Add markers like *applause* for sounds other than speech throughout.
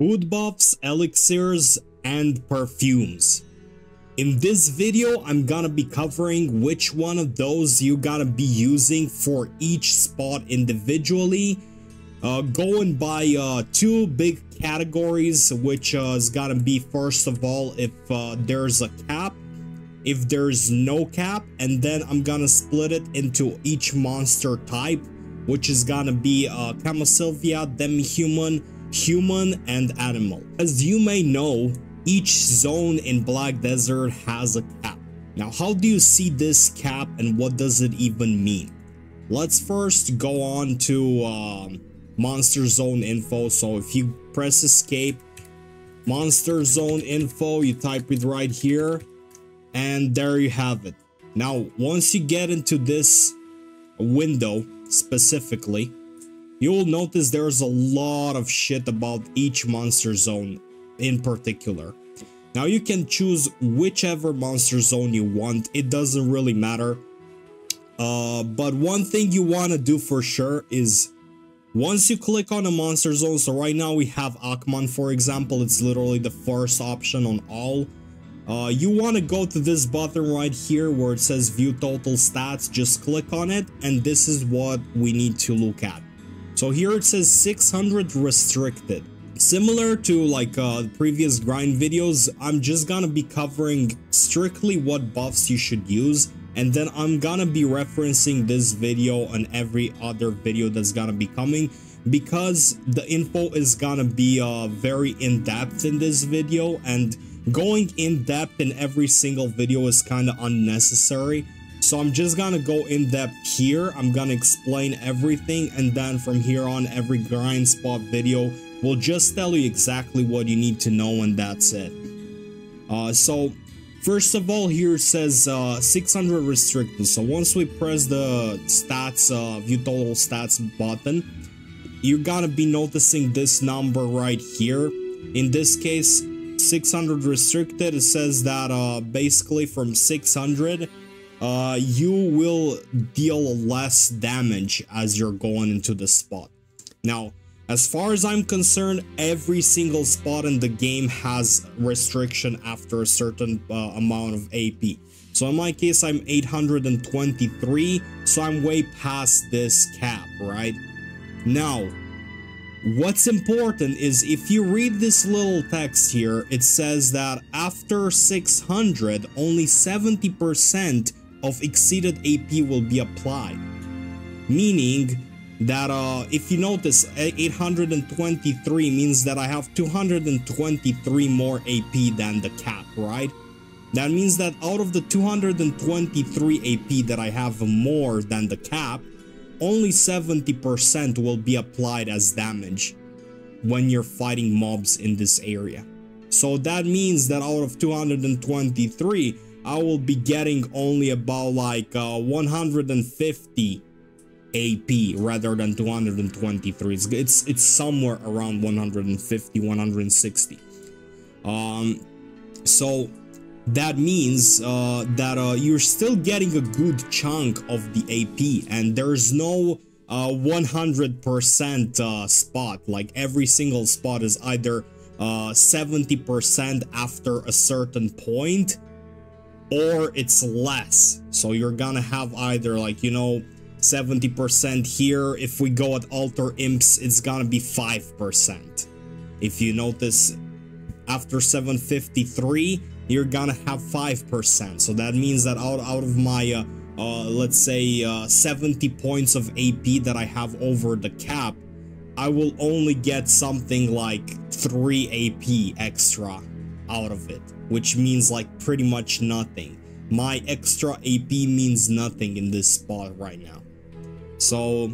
food buffs, elixirs, and perfumes. In this video, I'm gonna be covering which one of those you gotta be using for each spot individually. Uh, going by uh, two big categories, which uh, is gonna be first of all if uh, there's a cap, if there's no cap, and then I'm gonna split it into each monster type, which is gonna be uh, Kamasylvia, Demi-Human, Human, and Animal. As you may know, each zone in Black Desert has a cap. Now, how do you see this cap and what does it even mean? Let's first go on to um, Monster Zone info. So if you press escape, Monster Zone info, you type it right here, and there you have it. Now, once you get into this window specifically, you'll notice there's a lot of shit about each monster zone in particular. Now you can choose whichever monster zone you want, it doesn't really matter. Uh, but one thing you want to do for sure is once you click on a monster zone, so right now we have Aakman for example, it's literally the first option on all. Uh, you want to go to this button right here where it says view total stats, just click on it and this is what we need to look at. So here it says 600 restricted. Similar to like uh, previous grind videos, I'm just gonna be covering strictly what buffs you should use and then I'm gonna be referencing this video and every other video that's gonna be coming because the info is gonna be uh, very in-depth in this video and going in-depth in every single video is kind of unnecessary so I'm just gonna go in depth here. I'm gonna explain everything and then from here on every grind spot video will just tell you exactly what you need to know and that's it. Uh, so first of all here says uh, 600 restricted. So once we press the stats uh, view total stats button you're gonna be noticing this number right here. In this case 600 restricted. It says that uh, basically from 600 uh, you will deal less damage as you're going into the spot now as far as I'm concerned, every single spot in the game has restriction after a certain uh, amount of AP. So in my case, I'm 823, so I'm way past this cap, right? Now, what's important is if you read this little text here, it says that after 600, only 70% of exceeded AP will be applied. Meaning, that uh, if you notice 823 means that I have 223 more AP than the cap, right? That means that out of the 223 AP that I have more than the cap, only 70% will be applied as damage when you're fighting mobs in this area. So that means that out of 223, I will be getting only about like uh, 150 AP rather than 223. It's, it's, it's somewhere around 150, 160. Um, so that means uh, that uh, you're still getting a good chunk of the AP and there's no 100% uh, uh, spot. Like every single spot is either 70% uh, after a certain point or it's less. So you're gonna have either like, you know, 70% here. If we go at Altar Imps, it's gonna be 5%. If you notice, after 753, you're gonna have 5%. So that means that out, out of my, uh, uh, let's say, uh, 70 points of AP that I have over the cap, I will only get something like 3 AP extra out of it, which means like pretty much nothing. My extra AP means nothing in this spot right now. So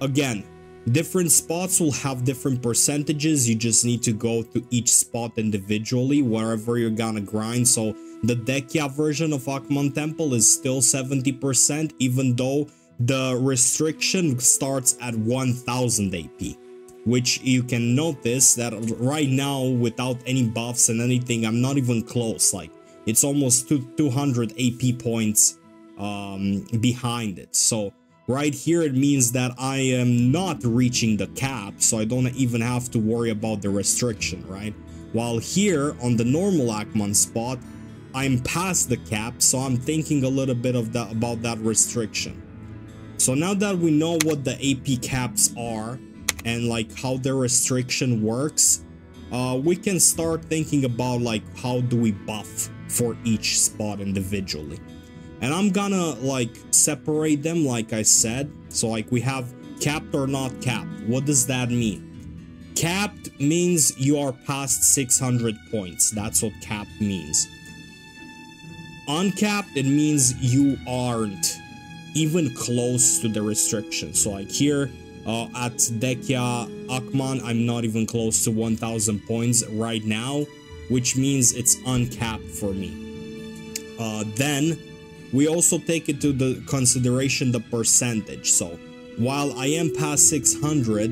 again, different spots will have different percentages. You just need to go to each spot individually wherever you're gonna grind. So the Dehkia version of Aakman Temple is still 70% even though the restriction starts at 1000 AP which you can notice that right now without any buffs and anything I'm not even close like it's almost 200 AP points um, behind it so right here it means that I am not reaching the cap, so I don't even have to worry about the restriction, right? While here on the normal Aakman spot, I'm past the cap, so I'm thinking a little bit of that about that restriction. So now that we know what the AP caps are and like how the restriction works, uh, we can start thinking about like how do we buff for each spot individually. And I'm gonna like separate them like I said. So like we have capped or not capped. What does that mean? Capped means you are past 600 points. That's what capped means. Uncapped, it means you aren't even close to the restriction. So like here uh, at Dehkia Aakman, I'm not even close to 1000 points right now, which means it's uncapped for me. Uh, then we also take into the consideration the percentage. So while I am past 600,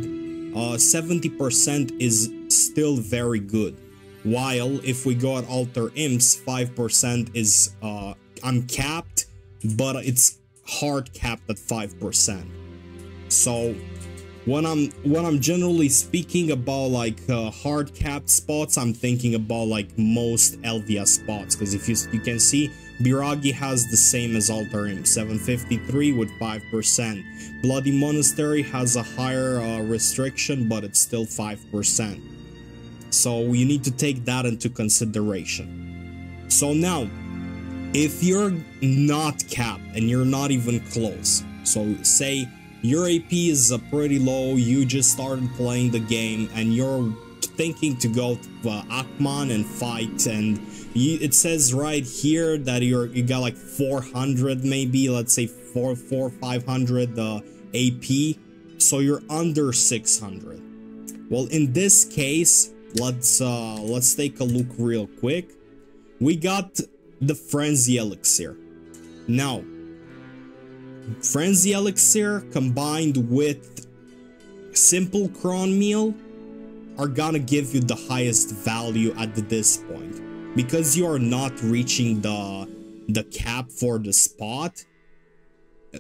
70% uh, is still very good. While if we go at Altar Imps, 5% is uh, uncapped, but it's hard capped at 5%. So when I'm when I'm generally speaking about like uh, hard capped spots, I'm thinking about like most Elvia spots because if you you can see Biraghi has the same as Altar Imp, 753 with 5%. Bloody Monastery has a higher uh, restriction, but it's still 5%. So you need to take that into consideration. So now, if you're not capped and you're not even close, so say your AP is pretty low, you just started playing the game and you're thinking to go to uh, Aakman and fight and you, it says right here that you're you got like 400 maybe let's say 4 4 500 uh, AP so you're under 600 well in this case let's uh let's take a look real quick. We got the frenzy elixir. Now frenzy elixir combined with simple cron meal are gonna give you the highest value at this point because you are not reaching the the cap for the spot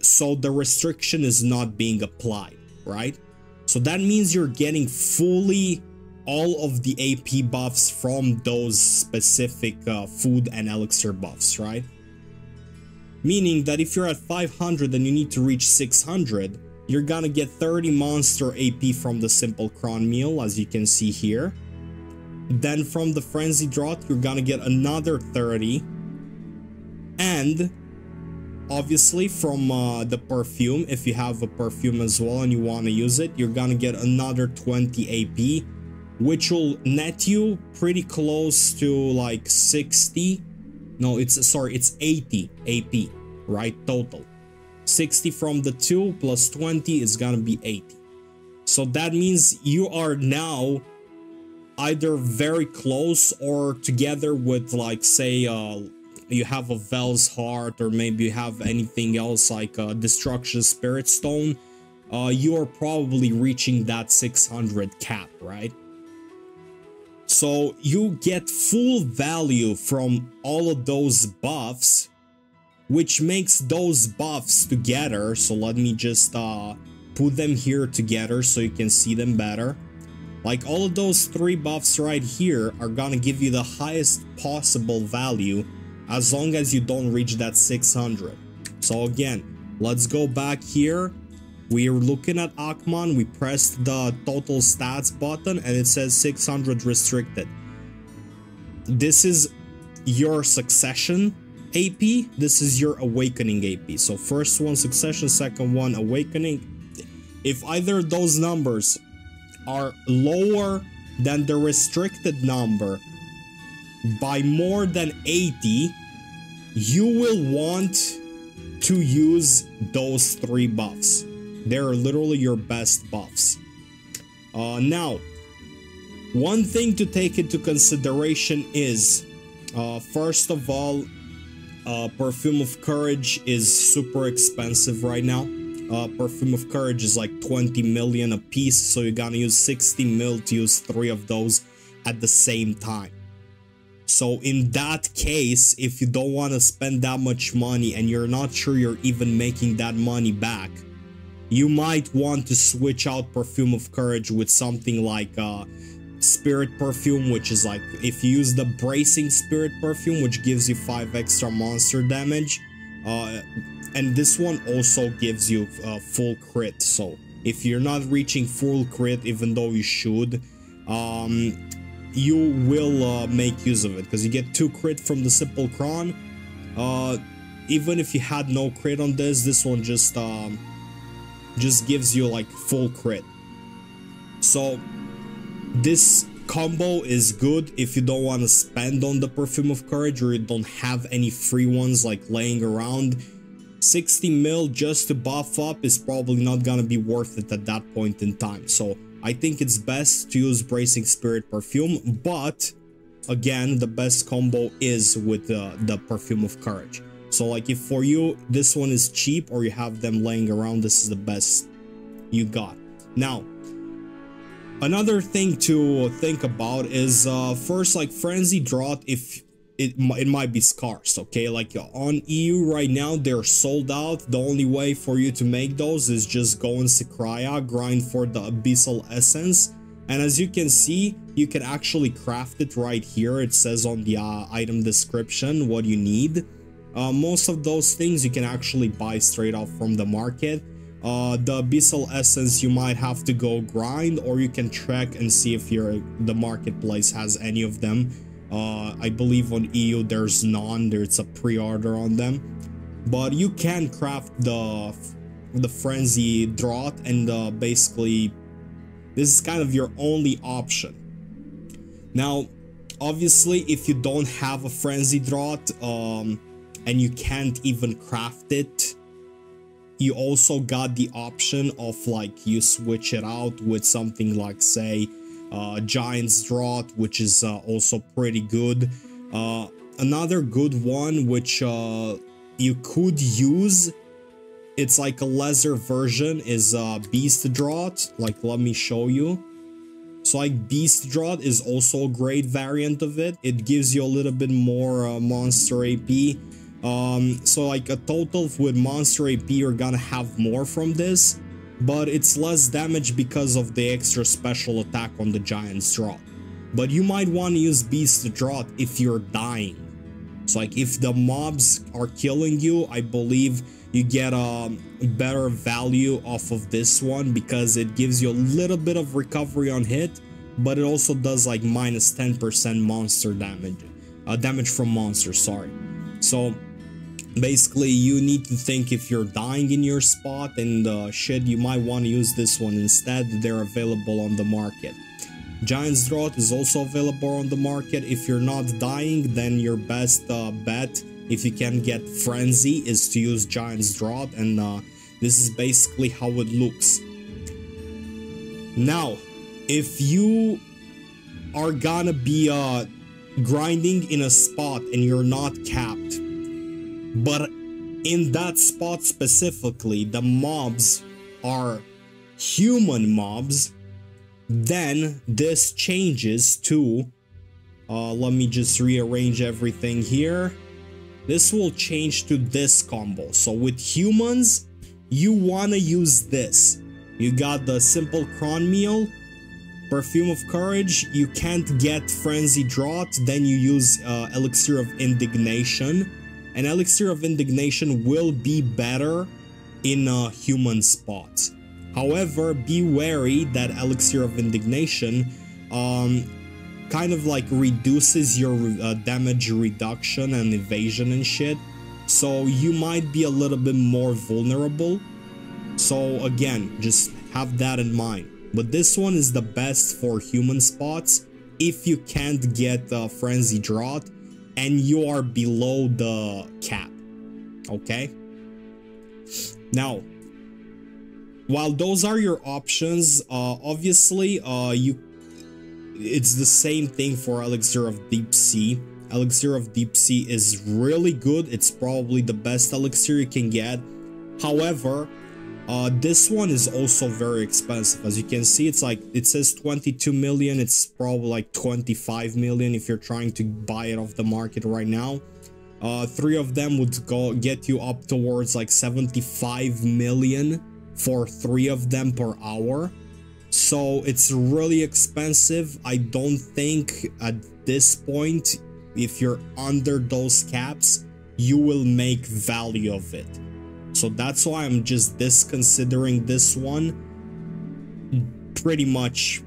so the restriction is not being applied right so that means you're getting fully all of the AP buffs from those specific uh, food and elixir buffs, right? Meaning that if you're at 500 and you need to reach 600, you're gonna get 30 monster AP from the simple cron meal, as you can see here. Then from the frenzy drought, you're gonna get another 30. And obviously from uh, the perfume, if you have a perfume as well and you want to use it, you're gonna get another 20 AP which will net you pretty close to like 60 no it's sorry it's 80 AP right total. 60 from the 2 plus 20 is gonna be 80 so that means you are now either very close or together with like say uh you have a Vell's heart or maybe you have anything else like a destruction spirit stone uh you are probably reaching that 600 cap right so you get full value from all of those buffs, which makes those buffs together. So let me just uh, put them here together so you can see them better. Like all of those three buffs right here are gonna give you the highest possible value as long as you don't reach that 600. So again, let's go back here we're looking at Aakman, we pressed the total stats button and it says 600 restricted. This is your succession AP, this is your awakening AP. So first one succession, second one awakening. If either those numbers are lower than the restricted number by more than 80, you will want to use those three buffs. They're literally your best buffs. Uh, now, one thing to take into consideration is, uh, first of all, uh, Perfume of Courage is super expensive right now. Uh, Perfume of Courage is like 20 million a piece, so you're gonna use 60 mil to use three of those at the same time. So in that case, if you don't want to spend that much money and you're not sure you're even making that money back, you might want to switch out Perfume of Courage with something like uh, Spirit Perfume, which is like if you use the Bracing Spirit Perfume, which gives you 5 extra monster damage. Uh, and this one also gives you uh, full crit, so if you're not reaching full crit, even though you should, um, you will uh, make use of it because you get 2 crit from the Simple Cron. Uh, even if you had no crit on this, this one just um, just gives you like full crit. So this combo is good if you don't want to spend on the Perfume of Courage or you don't have any free ones like laying around. 60 mil just to buff up is probably not gonna be worth it at that point in time. So I think it's best to use Bracing Spirit Perfume, but again, the best combo is with uh, the Perfume of Courage. So like if for you, this one is cheap or you have them laying around, this is the best you got. Now, another thing to think about is uh, first like Frenzy Draught, if it, it might be scarce, okay? Like on EU right now, they're sold out. The only way for you to make those is just go in Sycraia, grind for the Abyssal Essence. And as you can see, you can actually craft it right here. It says on the uh, item description what you need. Uh, most of those things you can actually buy straight off from the market. Uh, the Abyssal Essence you might have to go grind or you can check and see if your the marketplace has any of them. Uh, I believe on EU there's none, there's a pre-order on them. But you can craft the the Frenzy Draught and uh, basically this is kind of your only option. Now, obviously if you don't have a Frenzy Draught, um, and you can't even craft it you also got the option of like you switch it out with something like say uh, Giant's Draught, which is uh, also pretty good. Uh, another good one which uh, you could use, it's like a lesser version, is uh, Beast Draught. Like, let me show you. So like Beast Draught is also a great variant of it. It gives you a little bit more uh, monster AP um, so like a total with monster AP, you're gonna have more from this, but it's less damage because of the extra special attack on the Giant's Draught. But you might want to use Beast Draught if you're dying. So like if the mobs are killing you, I believe you get a better value off of this one because it gives you a little bit of recovery on hit, but it also does like minus 10% monster damage, uh, damage from monsters, sorry. So basically you need to think if you're dying in your spot and uh, shit you might want to use this one. Instead they're available on the market. Giant's Draught is also available on the market. If you're not dying then your best uh, bet if you can get Frenzy is to use Giant's Draught and uh, this is basically how it looks. Now if you are gonna be uh, grinding in a spot and you're not capped but in that spot specifically, the mobs are human mobs. Then this changes to, uh, let me just rearrange everything here. This will change to this combo. So with humans, you want to use this. You got the simple cron meal, perfume of courage. You can't get frenzy draught. Then you use uh, elixir of indignation an elixir of indignation will be better in a human spot. However, be wary that elixir of indignation um, kind of like reduces your uh, damage reduction and evasion and shit. So you might be a little bit more vulnerable. So again, just have that in mind. But this one is the best for human spots if you can't get uh, Frenzy Draught and you are below the cap. Okay? Now, while those are your options, uh, obviously, uh, you it's the same thing for Elixir of Deep Sea. Elixir of Deep Sea is really good. It's probably the best elixir you can get. However, uh, this one is also very expensive. As you can see, it's like, it says 22 million. It's probably like 25 million if you're trying to buy it off the market right now. Uh, three of them would go get you up towards like 75 million for three of them per hour. So it's really expensive. I don't think at this point, if you're under those caps, you will make value of it. So that's why I'm just disconsidering this one pretty much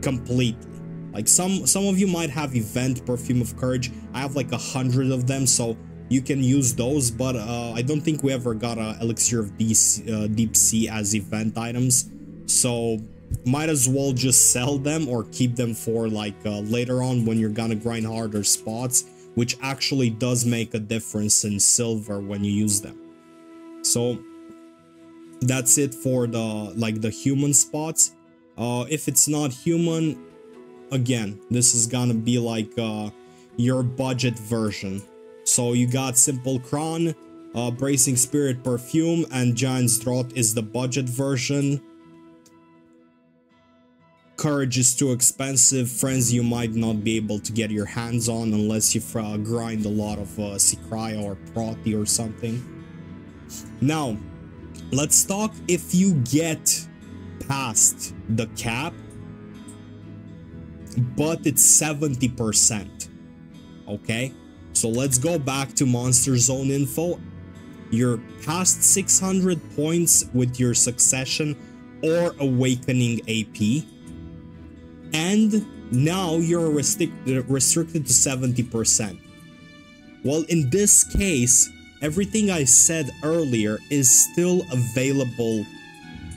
completely. Like some some of you might have event perfume of courage. I have like a hundred of them, so you can use those. But uh, I don't think we ever got a elixir of deep, uh, deep sea as event items. So might as well just sell them or keep them for like uh, later on when you're gonna grind harder spots, which actually does make a difference in silver when you use them. So that's it for the like the human spots. Uh, if it's not human, again, this is gonna be like uh, your budget version. So you got Simple Cron, uh, Bracing Spirit Perfume, and Giant's Draught is the budget version. Courage is too expensive, Frenzy you might not be able to get your hands on unless you uh, grind a lot of uh, Sycraia or Protty or something. Now, let's talk if you get past the cap but it's 70%. Okay, so let's go back to Monster Zone info. You're past 600 points with your Succession or Awakening AP. And now you're restric restricted to 70%. Well, in this case, everything I said earlier is still available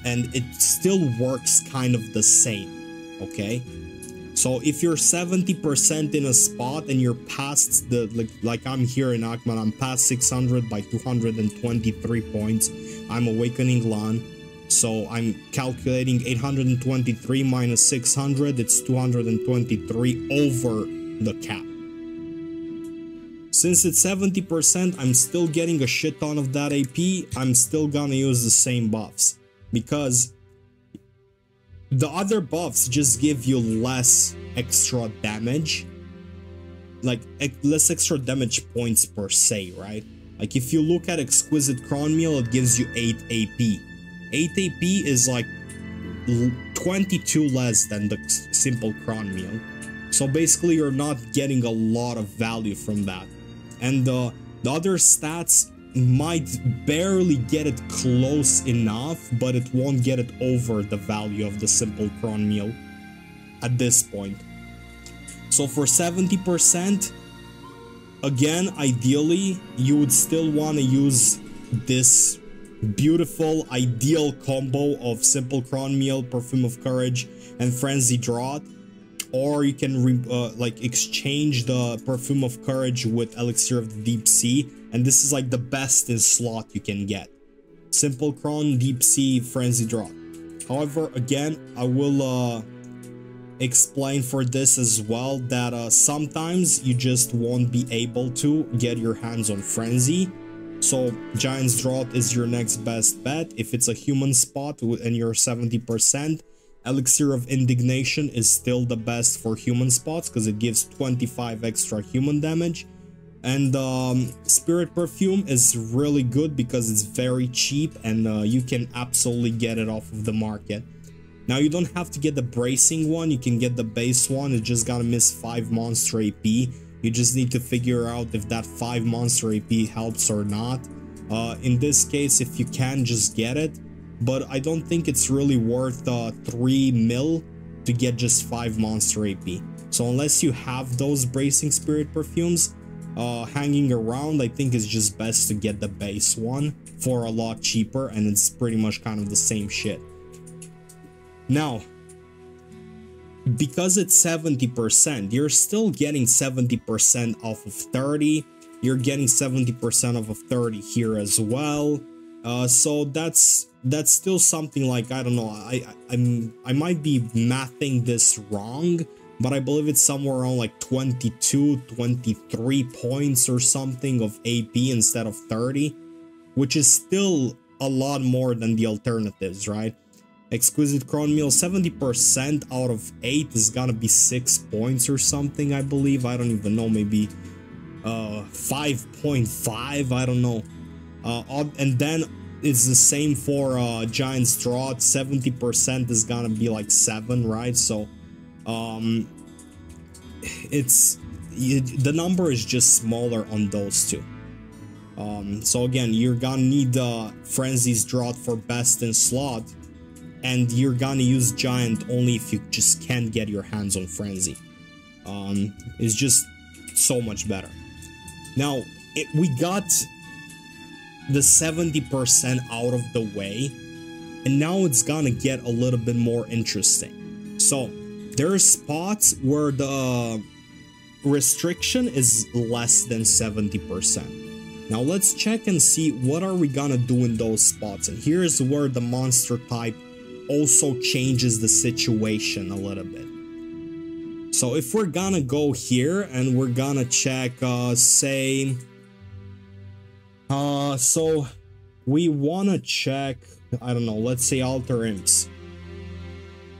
and it still works kind of the same, okay? So if you're 70% in a spot and you're past the, like, like I'm here in Aakman, I'm past 600 by 223 points. I'm Awakening Lahn. So I'm calculating 823 minus 600, it's 223 over the cap. Since it's 70%, I'm still getting a shit ton of that AP, I'm still gonna use the same buffs. Because the other buffs just give you less extra damage. Like, less extra damage points per se, right? Like, if you look at Exquisite Cron Meal, it gives you 8 AP. 8 AP is like 22 less than the simple Cron Meal. So basically, you're not getting a lot of value from that. And uh, the other stats might barely get it close enough, but it won't get it over the value of the simple cron meal at this point. So for 70%, again, ideally, you would still want to use this beautiful, ideal combo of simple cron meal, perfume of courage, and frenzy draught or you can uh, like exchange the perfume of courage with elixir of the deep sea and this is like the best in slot you can get. Simple cron deep sea frenzy drop however again i will uh explain for this as well that uh sometimes you just won't be able to get your hands on frenzy. So giant's draught is your next best bet. If it's a human spot and you're 70 percent Elixir of Indignation is still the best for human spots because it gives 25 extra human damage. And um, Spirit Perfume is really good because it's very cheap and uh, you can absolutely get it off of the market. Now you don't have to get the bracing one, you can get the base one, it just gotta miss 5 monster AP. You just need to figure out if that 5 monster AP helps or not. Uh, in this case, if you can, just get it but I don't think it's really worth uh, 3 mil to get just 5 monster AP. So unless you have those Bracing Spirit perfumes uh, hanging around, I think it's just best to get the base one for a lot cheaper and it's pretty much kind of the same shit. Now, because it's 70%, you're still getting 70% off of 30. You're getting 70% off of 30 here as well. Uh, so that's that's still something like I don't know. I, I I'm I might be mathing this wrong, but I believe it's somewhere around like 22, 23 points or something of AP instead of 30, which is still a lot more than the alternatives, right? Exquisite Cron Meal, 70% out of 8 is gonna be 6 points or something, I believe. I don't even know, maybe uh 5.5, I don't know. Uh, and then it's the same for uh, Giant's Draught. 70% is gonna be like 7, right? So, um, it's the number is just smaller on those two. Um, so again, you're gonna need uh, Frenzy's Draught for best in slot, and you're gonna use Giant only if you just can't get your hands on Frenzy. Um, it's just so much better. Now, it, we got the 70% out of the way, and now it's gonna get a little bit more interesting. So, there are spots where the restriction is less than 70%. Now let's check and see what are we gonna do in those spots. And here's where the monster type also changes the situation a little bit. So if we're gonna go here and we're gonna check, uh, say, uh, so we wanna check, I don't know, let's say Altar Imps.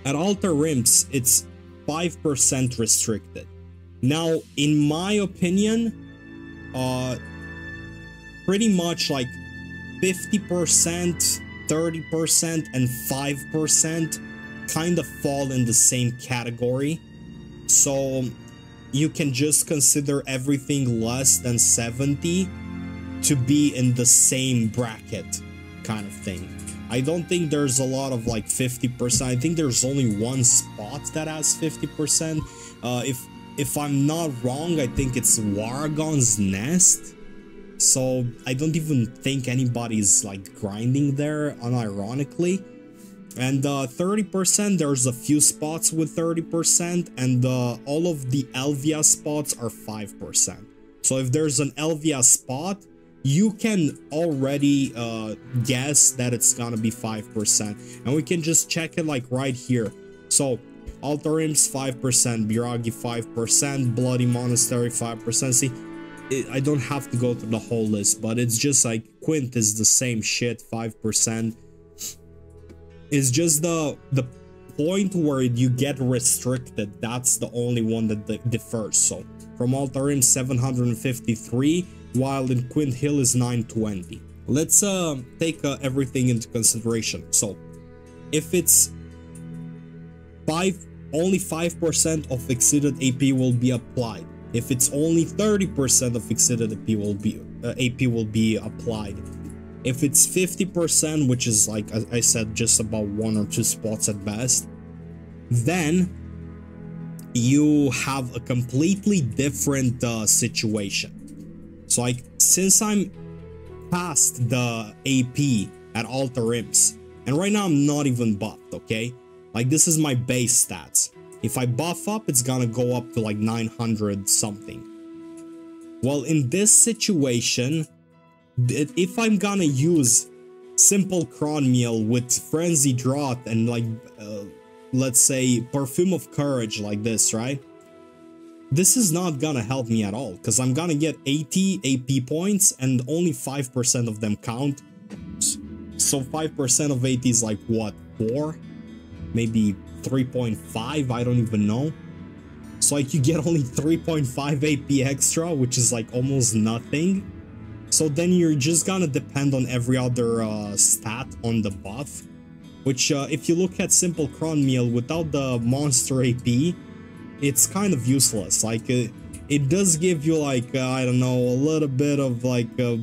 At Altar Imps, it's 5% restricted. Now, in my opinion, uh, pretty much like 50%, 30%, and 5% kind of fall in the same category. So you can just consider everything less than 70 to be in the same bracket kind of thing. I don't think there's a lot of like 50%. I think there's only one spot that has 50%. Uh, if if I'm not wrong, I think it's Waragon's Nest. So I don't even think anybody's like grinding there, unironically. And 30%, uh, there's a few spots with 30%, and uh, all of the Elvia spots are 5%. So if there's an Elvia spot, you can already uh, guess that it's gonna be 5%. And we can just check it like right here. So Altar Imps 5%, Biraghi 5%, Bloody Monastery 5%. See, it, I don't have to go through the whole list, but it's just like Quint is the same shit, 5%. It's just the the point where you get restricted, that's the only one that differs. So from Altar Imps 753, while in Quint Hill is 920. Let's uh, take uh, everything into consideration. So if it's 5 only 5% of exceeded AP will be applied. If it's only 30% of exceeded AP will be uh, AP will be applied. If it's 50%, which is like I said, just about one or two spots at best, then you have a completely different uh, situation. So like since I'm past the AP at Altar Imps, and right now I'm not even buffed, okay? Like this is my base stats. If I buff up, it's gonna go up to like 900 something. Well, in this situation, if I'm gonna use simple cron meal with frenzy draught and like, uh, let's say perfume of courage like this, right? This is not gonna help me at all because I'm gonna get 80 AP points and only 5% of them count. So 5% of 80 is like what, 4? maybe 3.5, I don't even know. So like you get only 3.5 AP extra, which is like almost nothing. So then you're just gonna depend on every other uh, stat on the buff. Which uh, if you look at Simple Cron Meal without the monster AP, it's kind of useless. Like it, it does give you like, uh, I don't know, a little bit of like, uh,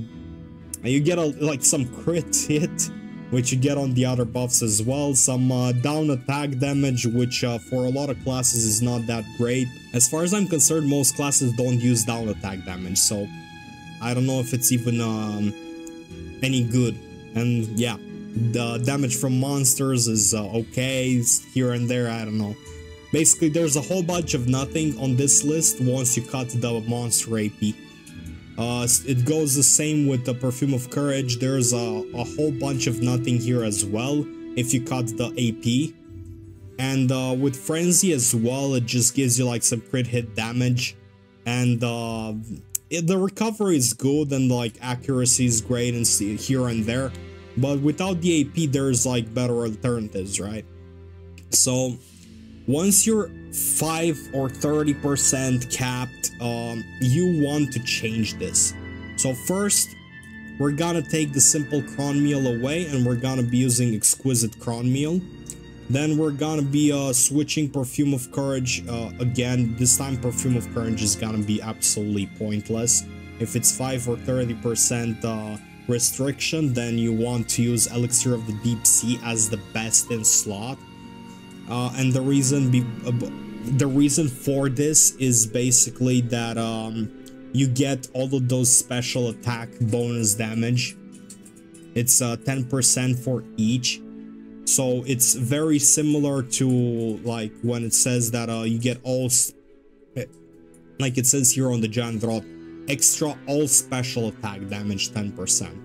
you get a, like some crit hit which you get on the other buffs as well. Some uh, down attack damage, which uh, for a lot of classes is not that great. As far as I'm concerned, most classes don't use down attack damage, so I don't know if it's even um, any good. And yeah, the damage from monsters is uh, okay here and there, I don't know. Basically, there's a whole bunch of nothing on this list once you cut the monster AP. Uh, it goes the same with the Perfume of Courage. There's a, a whole bunch of nothing here as well if you cut the AP. And uh, with Frenzy as well, it just gives you like some crit hit damage. And uh, it, the recovery is good and like accuracy is great and here and there. But without the AP, there's like better alternatives, right? So once you're 5 or 30% capped, um, you want to change this. So first, we're gonna take the simple cron meal away and we're gonna be using exquisite cron meal. Then we're gonna be uh, switching Perfume of Courage. Uh, again, this time Perfume of Courage is gonna be absolutely pointless. If it's 5 or 30% uh, restriction, then you want to use Elixir of the Deep Sea as the best in slot. Uh, and the reason be uh, the reason for this is basically that um, you get all of those special attack bonus damage. It's 10% uh, for each. So it's very similar to like when it says that uh, you get all, like it says here on the giant drop, extra all special attack damage 10%.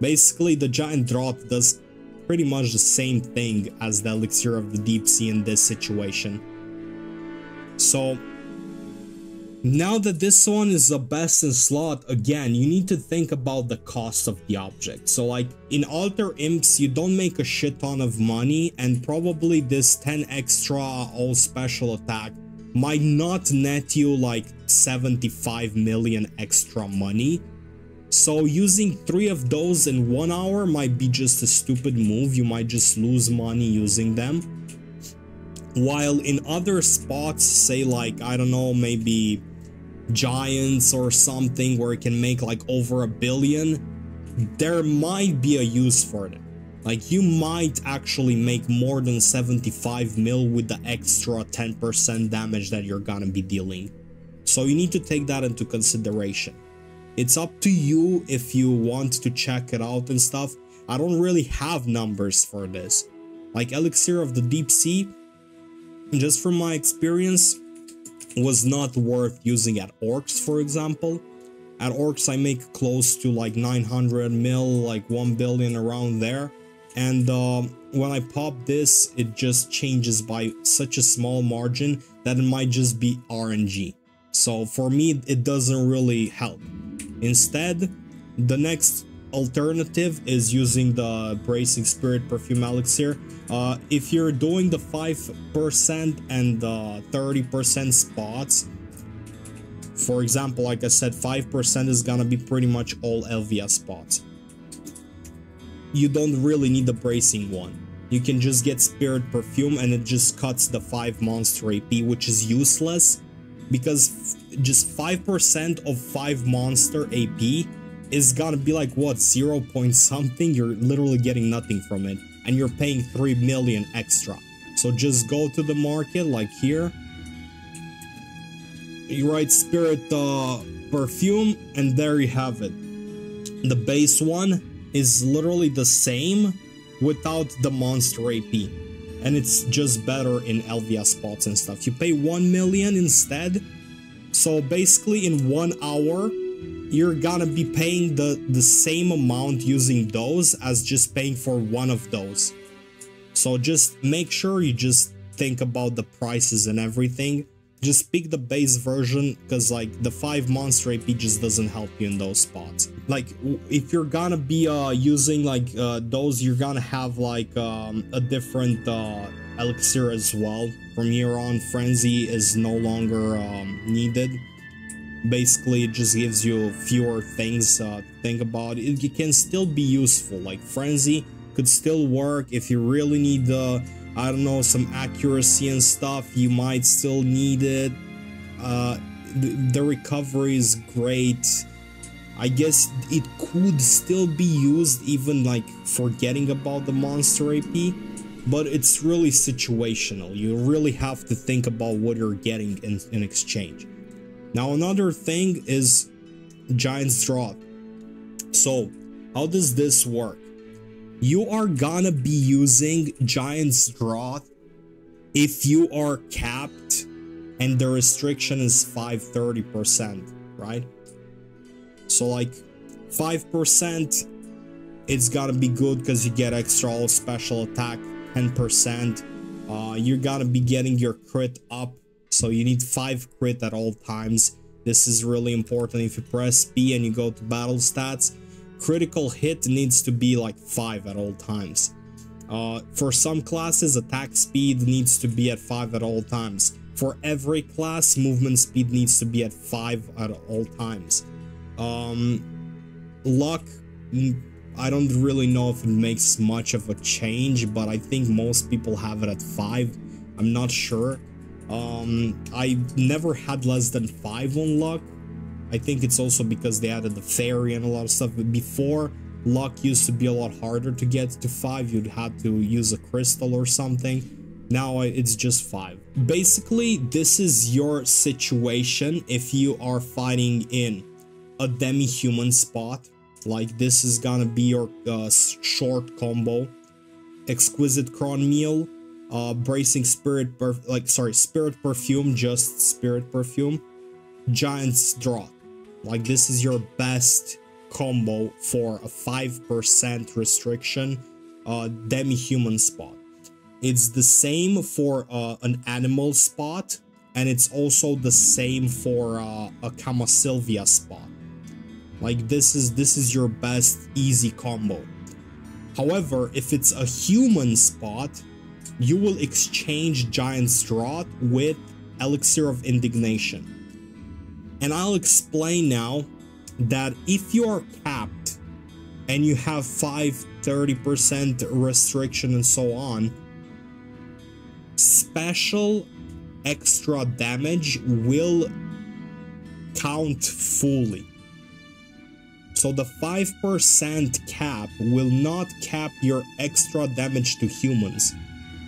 Basically the giant drop does pretty much the same thing as the elixir of the deep sea in this situation. So now that this one is the best in slot, again, you need to think about the cost of the object. So like in Altar Imps, you don't make a shit ton of money and probably this 10 extra all special attack might not net you like 75 million extra money. So using three of those in one hour might be just a stupid move. You might just lose money using them. While in other spots, say like, I don't know, maybe giants or something where it can make like over a billion, there might be a use for it. Like you might actually make more than 75 mil with the extra 10% damage that you're gonna be dealing. So you need to take that into consideration. It's up to you if you want to check it out and stuff. I don't really have numbers for this. Like Elixir of the Deep Sea, just from my experience, was not worth using at Orcs, for example. At Orcs, I make close to like 900 mil, like 1 billion around there. And uh, when I pop this, it just changes by such a small margin that it might just be RNG. So for me, it doesn't really help. Instead, the next alternative is using the Bracing Spirit Perfume Elixir. Uh, if you're doing the 5% and the 30% spots, for example, like I said, 5% is gonna be pretty much all Elvia spots. You don't really need the bracing one. You can just get Spirit Perfume and it just cuts the 5 monster AP, which is useless because just 5% of 5 monster AP is gonna be like what 0 point something? You're literally getting nothing from it and you're paying 3 million extra. So just go to the market like here. You write spirit uh, perfume and there you have it. The base one is literally the same without the monster AP and it's just better in Elvia spots and stuff you pay 1 million instead so basically in one hour you're gonna be paying the, the same amount using those as just paying for one of those. So just make sure you just think about the prices and everything. Just pick the base version because like the 5 monster AP just doesn't help you in those spots. Like if you're gonna be uh, using like uh, those, you're gonna have like um, a different uh, elixir as well. From here on, Frenzy is no longer um, needed. Basically it just gives you fewer things uh, to think about. It, it can still be useful. Like frenzy could still work. If you really need the i don't know some accuracy and stuff you might still need it. Uh, the, the recovery is great i guess it could still be used even like forgetting about the monster ap but it's really situational you really have to think about what you're getting in, in exchange now another thing is Giant's Draught. So how does this work? You are gonna be using Giant's Draught if you are capped and the restriction is 530%, right? So like 5%, it's gotta be good because you get extra special attack 10%. Uh, you're gonna be getting your crit up so you need 5 crit at all times. This is really important. If you press B and you go to battle stats, critical hit needs to be like 5 at all times. Uh, for some classes, attack speed needs to be at 5 at all times. For every class, movement speed needs to be at 5 at all times. Um, luck I don't really know if it makes much of a change, but I think most people have it at 5. I'm not sure. Um, I never had less than 5 on luck. I think it's also because they added the fairy and a lot of stuff. But before, luck used to be a lot harder to get to 5. You'd have to use a crystal or something. Now it's just 5. Basically, this is your situation if you are fighting in a demi-human spot like this is gonna be your uh, short combo. Exquisite Cron Meal, uh, Bracing Spirit, perf like sorry, Spirit Perfume, just Spirit Perfume, Giant's Draught. Like this is your best combo for a 5% restriction uh, demi-human spot. It's the same for uh, an animal spot, and it's also the same for uh, a Kamasylvia spot. Like this is this is your best easy combo. However, if it's a human spot, you will exchange Giant's Draught with Elixir of Indignation. And I'll explain now that if you are capped and you have 5 30% restriction and so on, special extra damage will count fully. So the 5% cap will not cap your extra damage to humans.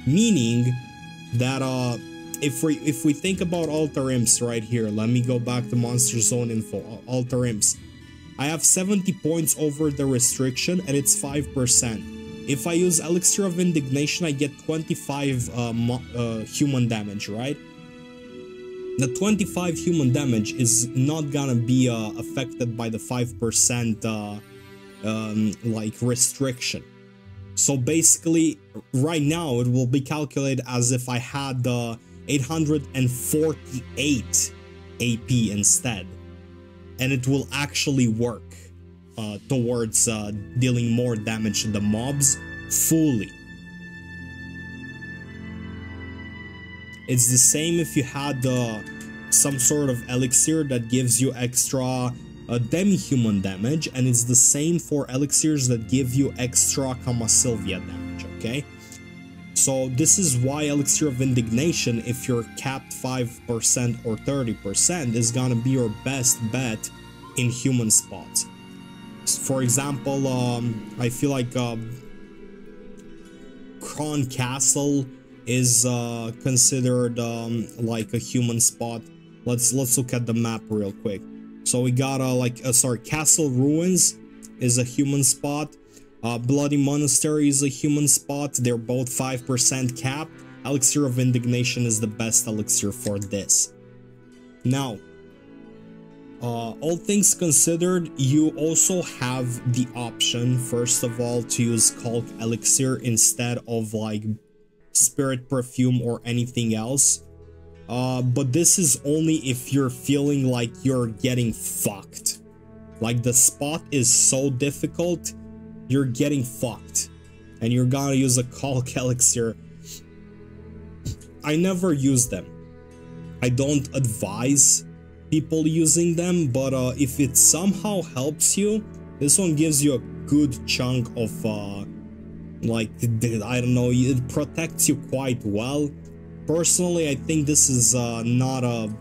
Meaning that uh if we if we think about altar imps right here, let me go back to monster zone info, altar imps. I have 70 points over the restriction and it's 5%. If I use Elixir of Indignation, I get 25 uh, uh, human damage, right? The 25 human damage is not gonna be uh, affected by the 5% uh, um, like restriction. So basically, right now it will be calculated as if I had the 848 AP instead. And it will actually work uh, towards uh, dealing more damage to the mobs fully. It's the same if you had uh, some sort of elixir that gives you extra uh, demi-human damage, and it's the same for elixirs that give you extra Kamasylvia damage, okay? So this is why Elixir of Indignation, if you're capped 5% or 30%, is gonna be your best bet in human spots. For example, um, I feel like uh, Cron Castle is uh, considered um, like a human spot. Let's let's look at the map real quick. So we got uh, like uh, sorry, Castle Ruins is a human spot. Uh, Bloody Monastery is a human spot. They're both 5% capped. Elixir of Indignation is the best elixir for this. Now, uh, all things considered, you also have the option, first of all, to use Calc Elixir instead of like spirit perfume or anything else. Uh, but this is only if you're feeling like you're getting fucked. Like the spot is so difficult, you're getting fucked. And you're gonna use a Calc Elixir. *laughs* I never use them. I don't advise people using them, but uh, if it somehow helps you, this one gives you a good chunk of uh, like I don't know it protects you quite well. Personally I think this is uh, not a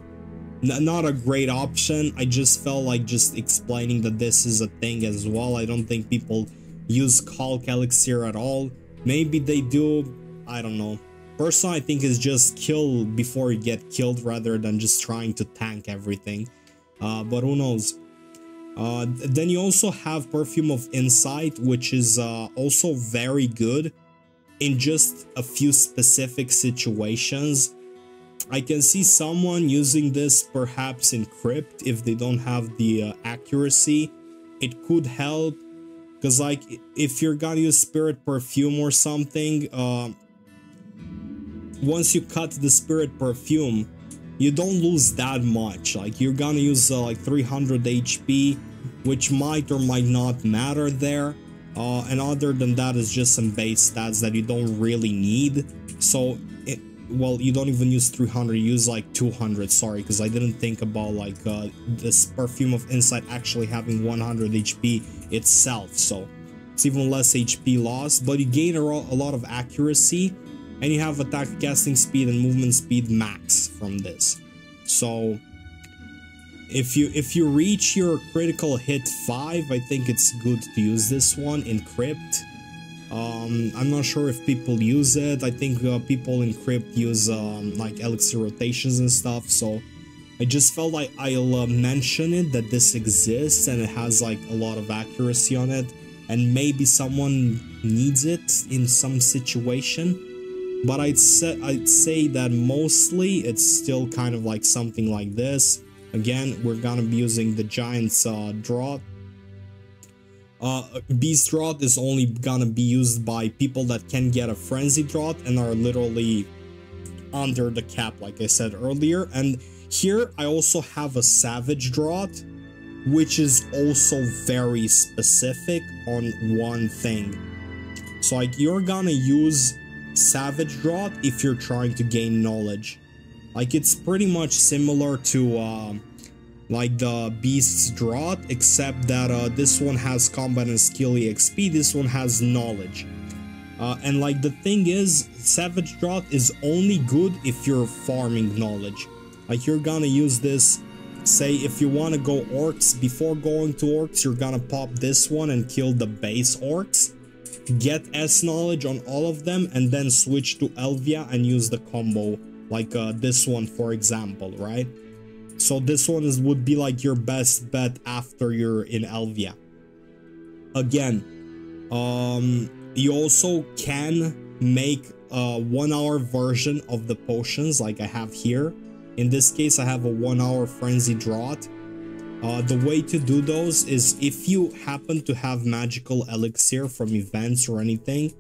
not a great option. I just felt like just explaining that this is a thing as well. I don't think people use Calc Elixir at all. Maybe they do I don't know. Personally I think it's just kill before you get killed rather than just trying to tank everything. Uh, but who knows uh, then you also have Perfume of Insight, which is uh, also very good in just a few specific situations. I can see someone using this perhaps in Crypt if they don't have the uh, accuracy. It could help because like if you're gonna use Spirit Perfume or something, uh, once you cut the Spirit Perfume, you don't lose that much. Like you're gonna use uh, like 300 HP, which might or might not matter there. Uh, and other than that is just some base stats that you don't really need. So it, well you don't even use 300 you use like 200 sorry because i didn't think about like uh, this perfume of insight actually having 100 hp itself so it's even less hp loss but you gain a lot of accuracy and you have attack casting speed and movement speed max from this so if you if you reach your critical hit 5 i think it's good to use this one in crypt um, I'm not sure if people use it. I think uh, people in Crypt use um, like elixir rotations and stuff. So I just felt like I'll uh, mention it that this exists and it has like a lot of accuracy on it. And maybe someone needs it in some situation. But I'd say I'd say that mostly it's still kind of like something like this. Again, we're gonna be using the Giant's uh, Draught uh, Beast Draught is only gonna be used by people that can get a Frenzy Draught and are literally under the cap, like I said earlier. And here I also have a Savage Draught, which is also very specific on one thing. So like you're gonna use Savage Draught if you're trying to gain knowledge. Like it's pretty much similar to uh, like the Beast's Draught, except that uh, this one has combat and skill EXP, this one has knowledge. Uh, and like the thing is, Savage Draught is only good if you're farming knowledge. Like you're gonna use this, say if you wanna go orcs, before going to orcs, you're gonna pop this one and kill the base orcs. Get S knowledge on all of them and then switch to Elvia and use the combo like uh, this one for example, right? So this one is would be like your best bet after you're in Elvia. Again, um, you also can make a one hour version of the potions like I have here. In this case, I have a one hour frenzy draught. Uh, the way to do those is if you happen to have magical elixir from events or anything,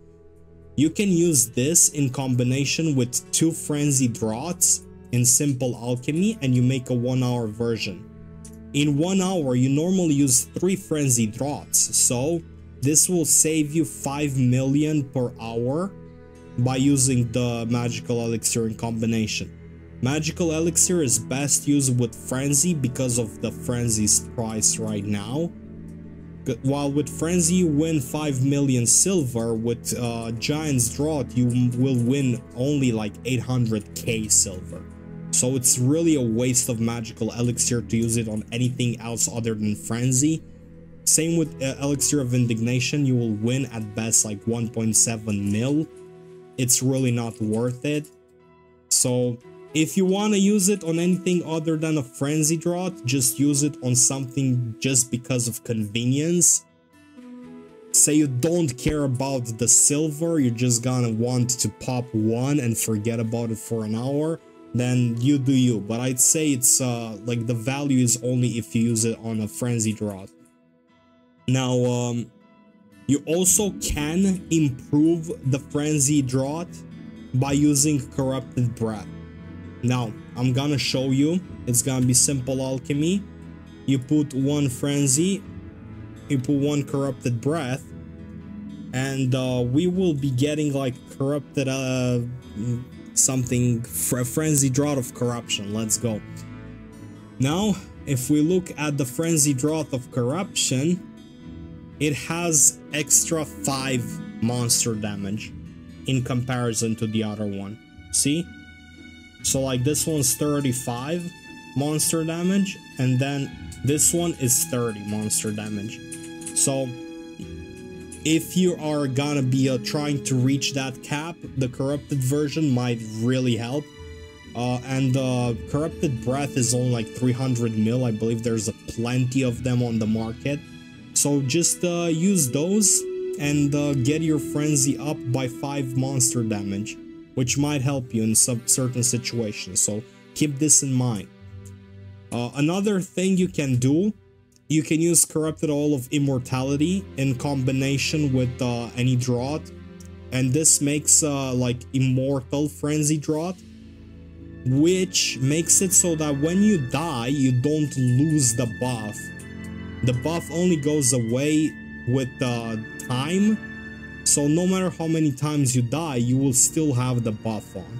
you can use this in combination with two frenzy draughts in simple alchemy and you make a one hour version. In one hour, you normally use three frenzy draughts, so this will save you 5 million per hour by using the magical elixir in combination. Magical elixir is best used with frenzy because of the frenzy's price right now. While with frenzy you win 5 million silver, with uh, giant's draught you will win only like 800k silver. So it's really a waste of magical elixir to use it on anything else other than frenzy. Same with uh, elixir of indignation, you will win at best like 1.7 mil. It's really not worth it. So if you want to use it on anything other than a frenzy draught, just use it on something just because of convenience. Say you don't care about the silver, you're just gonna want to pop one and forget about it for an hour then you do you. But I'd say it's uh, like the value is only if you use it on a frenzy draught. Now, um, you also can improve the frenzy draught by using corrupted breath. Now, I'm gonna show you. It's gonna be simple alchemy. You put one frenzy, you put one corrupted breath, and uh, we will be getting like corrupted uh, something for a frenzy draught of corruption. Let's go. Now, if we look at the frenzy draught of corruption, it has extra 5 monster damage in comparison to the other one. See? So like this one's 35 monster damage and then this one is 30 monster damage. So if you are gonna be uh, trying to reach that cap, the corrupted version might really help. Uh, and uh, corrupted breath is only like 300 mil. I believe there's a plenty of them on the market. So just uh, use those and uh, get your frenzy up by 5 monster damage, which might help you in some certain situations. So keep this in mind. Uh, another thing you can do you can use Corrupted Oil of Immortality in combination with uh, any draught. And this makes uh, like Immortal Frenzy Draught. Which makes it so that when you die, you don't lose the buff. The buff only goes away with uh, time. So no matter how many times you die, you will still have the buff on.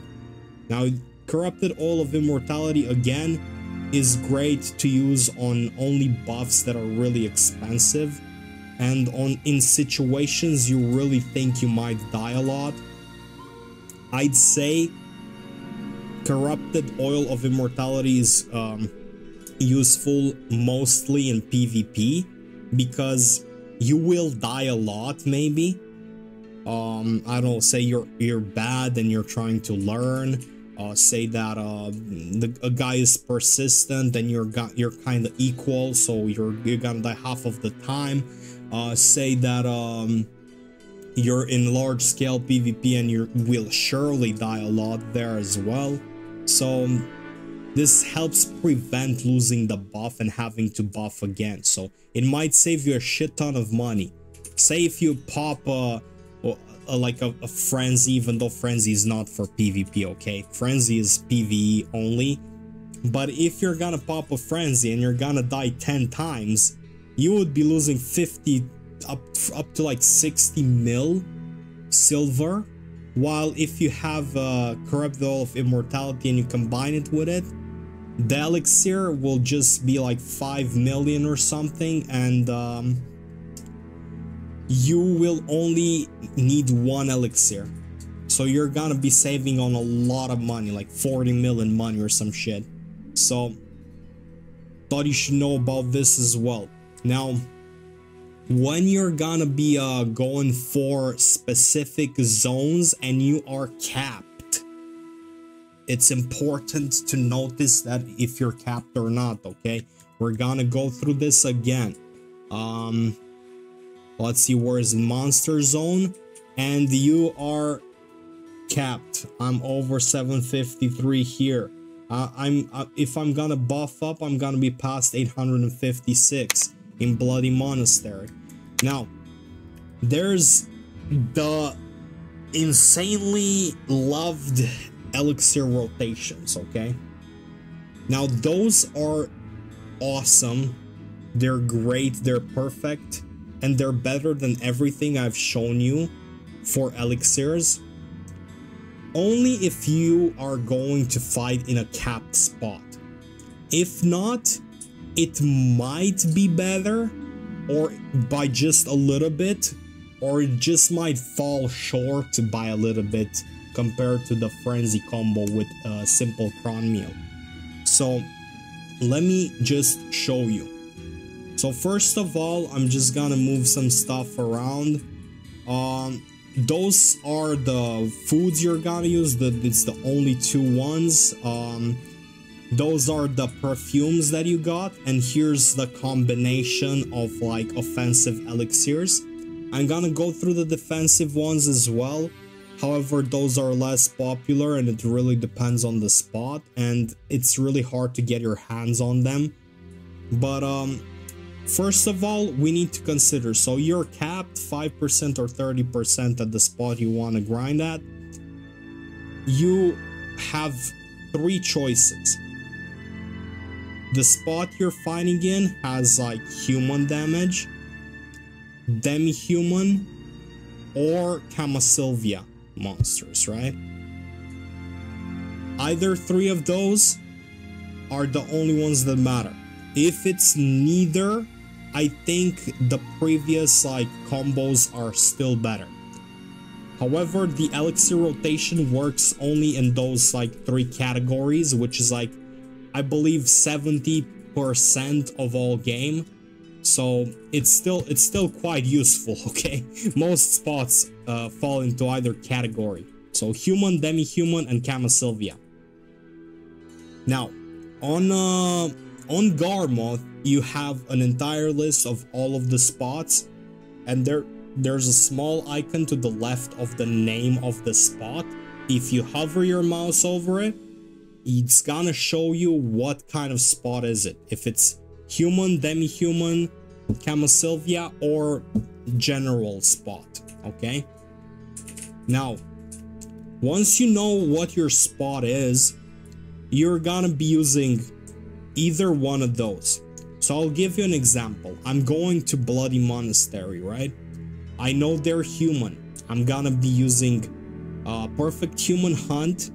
Now, Corrupted Oil of Immortality again is great to use on only buffs that are really expensive and on in situations you really think you might die a lot. I'd say Corrupted Oil of Immortality is um, useful mostly in PvP because you will die a lot maybe um i don't say you're you're bad and you're trying to learn uh say that uh the a guy is persistent and you're got you're kind of equal so you're you're gonna die half of the time uh say that um you're in large scale pvp and you will surely die a lot there as well so this helps prevent losing the buff and having to buff again. So it might save you a shit ton of money. Say if you pop a, a like a, a frenzy, even though frenzy is not for PvP, okay? Frenzy is PvE only. But if you're gonna pop a frenzy and you're gonna die 10 times, you would be losing 50 up, up to like 60 mil silver. While if you have a Corrupt Oil of Immortality and you combine it with it, the elixir will just be like 5 million or something and um, you will only need one elixir. So you're gonna be saving on a lot of money like 40 million money or some shit. So thought you should know about this as well. Now when you're gonna be uh, going for specific zones and you are capped it's important to notice that if you're capped or not okay? We're gonna go through this again. Um let's see where is monster zone? And you are capped. I'm over 753 here. Uh, i'm uh, if i'm gonna buff up i'm gonna be past 856 in bloody monastery. Now there's the insanely loved elixir rotations, okay? Now, those are awesome. They're great, they're perfect, and they're better than everything I've shown you for elixirs. Only if you are going to fight in a capped spot. If not, it might be better, or by just a little bit, or it just might fall short by a little bit compared to the frenzy combo with a simple cron meal. So let me just show you. So first of all, I'm just gonna move some stuff around. Um, those are the foods you're gonna use. The, it's the only two ones. Um, those are the perfumes that you got. And here's the combination of like offensive elixirs. I'm gonna go through the defensive ones as well. However, those are less popular and it really depends on the spot and it's really hard to get your hands on them. But um, first of all, we need to consider, so you're capped 5% or 30% at the spot you want to grind at. You have three choices. The spot you're fighting in has like human damage, demi-human, or Kamasylvia monsters, right? Either three of those are the only ones that matter. If it's neither, I think the previous like combos are still better. However, the elixir rotation works only in those like three categories, which is like, I believe 70% of all game. So it's still it's still quite useful, *laughs* okay? Most spots uh, fall into either category. So human, demi-human, and Kamasylvia. Now, on uh, on Garmoth, you have an entire list of all of the spots, and there there's a small icon to the left of the name of the spot. If you hover your mouse over it, it's gonna show you what kind of spot is it. If it's human, demi-human, Kamasylvia, or general spot, okay? Now, once you know what your spot is, you're gonna be using either one of those. So I'll give you an example. I'm going to Bloody Monastery, right? I know they're human. I'm gonna be using uh, Perfect Human Hunt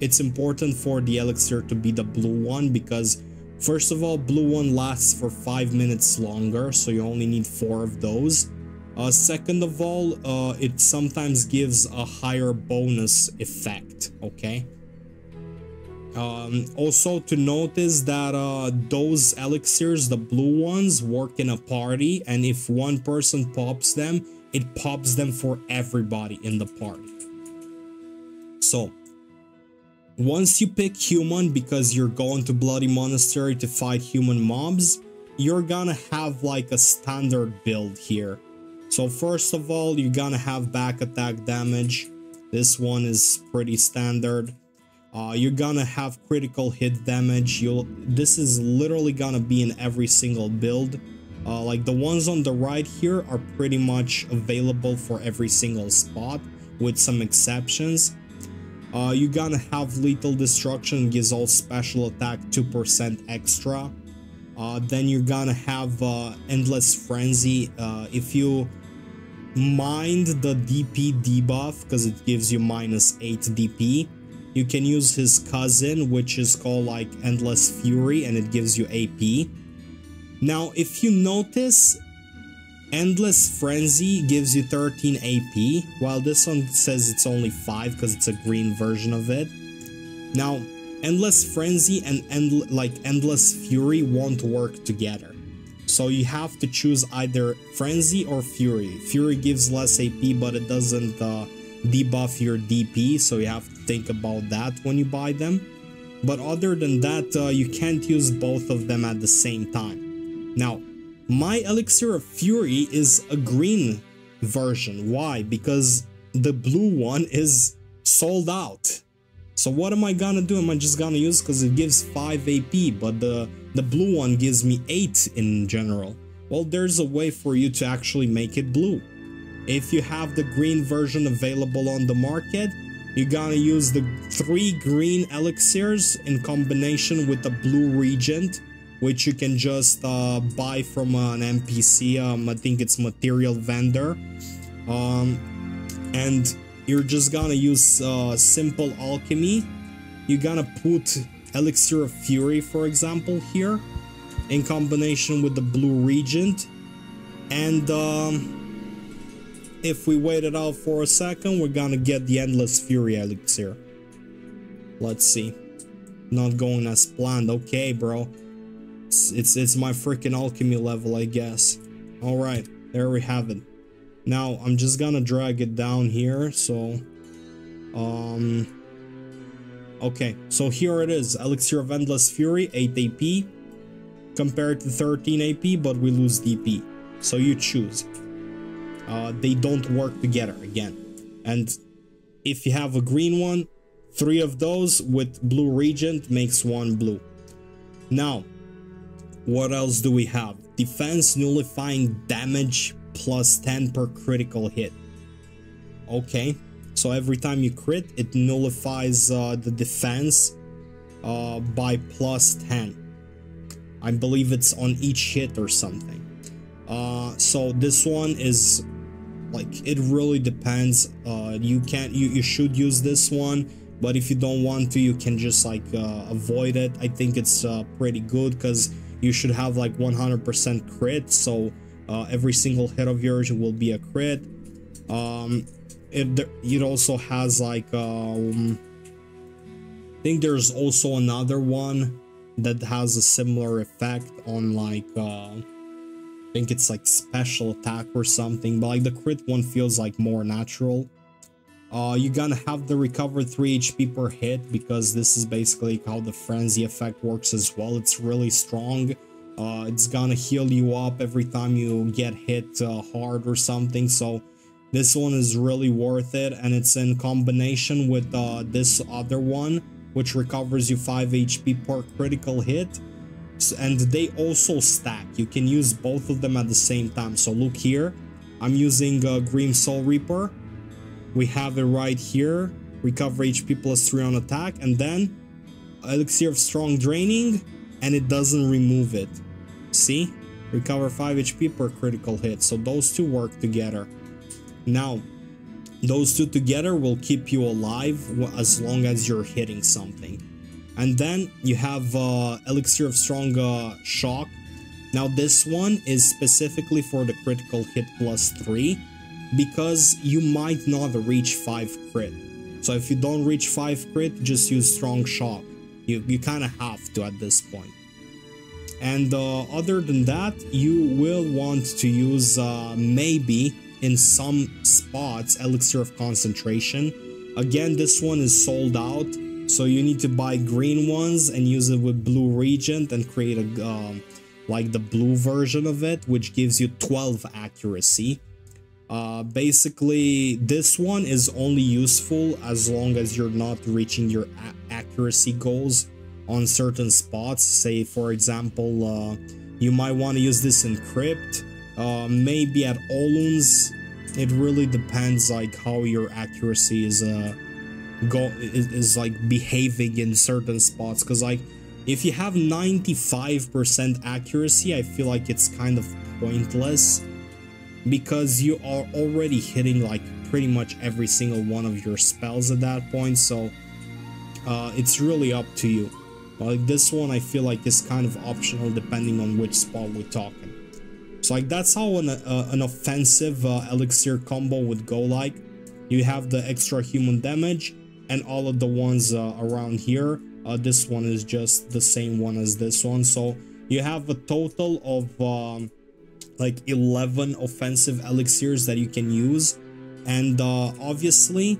it's important for the elixir to be the blue one because first of all, blue one lasts for five minutes longer, so you only need four of those. Uh, second of all, uh, it sometimes gives a higher bonus effect, okay? Um, also to notice that uh, those elixirs, the blue ones, work in a party, and if one person pops them, it pops them for everybody in the party. So, once you pick human because you're going to Bloody Monastery to fight human mobs, you're gonna have like a standard build here. So first of all, you're gonna have back attack damage. This one is pretty standard. Uh, you're gonna have critical hit damage. You'll. This is literally gonna be in every single build. Uh, like the ones on the right here are pretty much available for every single spot with some exceptions. Uh, you're gonna have Lethal Destruction, gives all special attack 2% extra. Uh, then you're gonna have uh, Endless Frenzy. Uh, if you mind the DP debuff, because it gives you minus 8 DP, you can use his cousin, which is called like Endless Fury, and it gives you AP. Now, if you notice, Endless Frenzy gives you 13 AP, while this one says it's only 5 because it's a green version of it. Now, Endless Frenzy and end like Endless Fury won't work together. So you have to choose either Frenzy or Fury. Fury gives less AP, but it doesn't uh, debuff your DP, so you have to think about that when you buy them. But other than that, uh, you can't use both of them at the same time. Now, my Elixir of Fury is a green version. Why? Because the blue one is sold out. So what am I gonna do? Am I just gonna use because it gives 5 AP, but the, the blue one gives me 8 in general? Well, there's a way for you to actually make it blue. If you have the green version available on the market, you're gonna use the three green elixirs in combination with the blue regent which you can just uh, buy from an NPC. Um, I think it's material vendor. Um, and you're just gonna use uh, simple alchemy. You're gonna put elixir of fury, for example, here in combination with the blue regent. And um, if we wait it out for a second, we're gonna get the endless fury elixir. Let's see. Not going as planned. Okay, bro. It's, it's, it's my freaking alchemy level, I guess. Alright, there we have it. Now, I'm just gonna drag it down here, so... Um... Okay, so here it is. Elixir of Endless Fury, 8 AP. Compared to 13 AP, but we lose DP. So you choose. Uh, they don't work together again. And if you have a green one, three of those with blue regent makes one blue. Now, what else do we have? Defense nullifying damage plus 10 per critical hit. Okay, so every time you crit, it nullifies uh, the defense uh, by plus 10. I believe it's on each hit or something. Uh, so this one is like it really depends. Uh, you can't you you should use this one, but if you don't want to, you can just like uh, avoid it. I think it's uh, pretty good because you should have like 100% crit so uh, every single hit of yours will be a crit um it it also has like um i think there's also another one that has a similar effect on like uh think it's like special attack or something but like the crit one feels like more natural uh, you're gonna have the recover 3 HP per hit because this is basically how the frenzy effect works as well. It's really strong. Uh, it's gonna heal you up every time you get hit uh, hard or something. So this one is really worth it and it's in combination with uh, this other one which recovers you 5 HP per critical hit. And they also stack. You can use both of them at the same time. So look here. I'm using uh, Green Soul Reaper we have it right here recover hp plus 3 on attack and then elixir of strong draining and it doesn't remove it see recover 5 hp per critical hit so those two work together now Those two together will keep you alive as long as you're hitting something. And then you have uh, Elixir of Strong uh, Shock. Now this one is specifically for the critical hit plus 3 because you might not reach 5 crit. So if you don't reach 5 crit, just use Strong Shock. You, you kind of have to at this point. And uh, other than that, you will want to use uh, maybe in some spots Elixir of Concentration. Again, this one is sold out, so you need to buy green ones and use it with Blue Regent and create a um, like the blue version of it, which gives you 12 accuracy. Uh, basically, this one is only useful as long as you're not reaching your accuracy goals on certain spots. Say, for example, uh, you might want to use this in Crypt, uh, maybe at Olun's. It really depends, like how your accuracy is, uh, go is, is like behaving in certain spots. Because like, if you have 95% accuracy, I feel like it's kind of pointless. Because you are already hitting like pretty much every single one of your spells at that point so uh, it's really up to you. Like this one I feel like is kind of optional depending on which spot we're talking. So like that's how an, uh, an offensive uh, elixir combo would go like. You have the extra human damage and all of the ones uh, around here uh, this one is just the same one as this one. So you have a total of um, like 11 offensive elixirs that you can use. And uh, obviously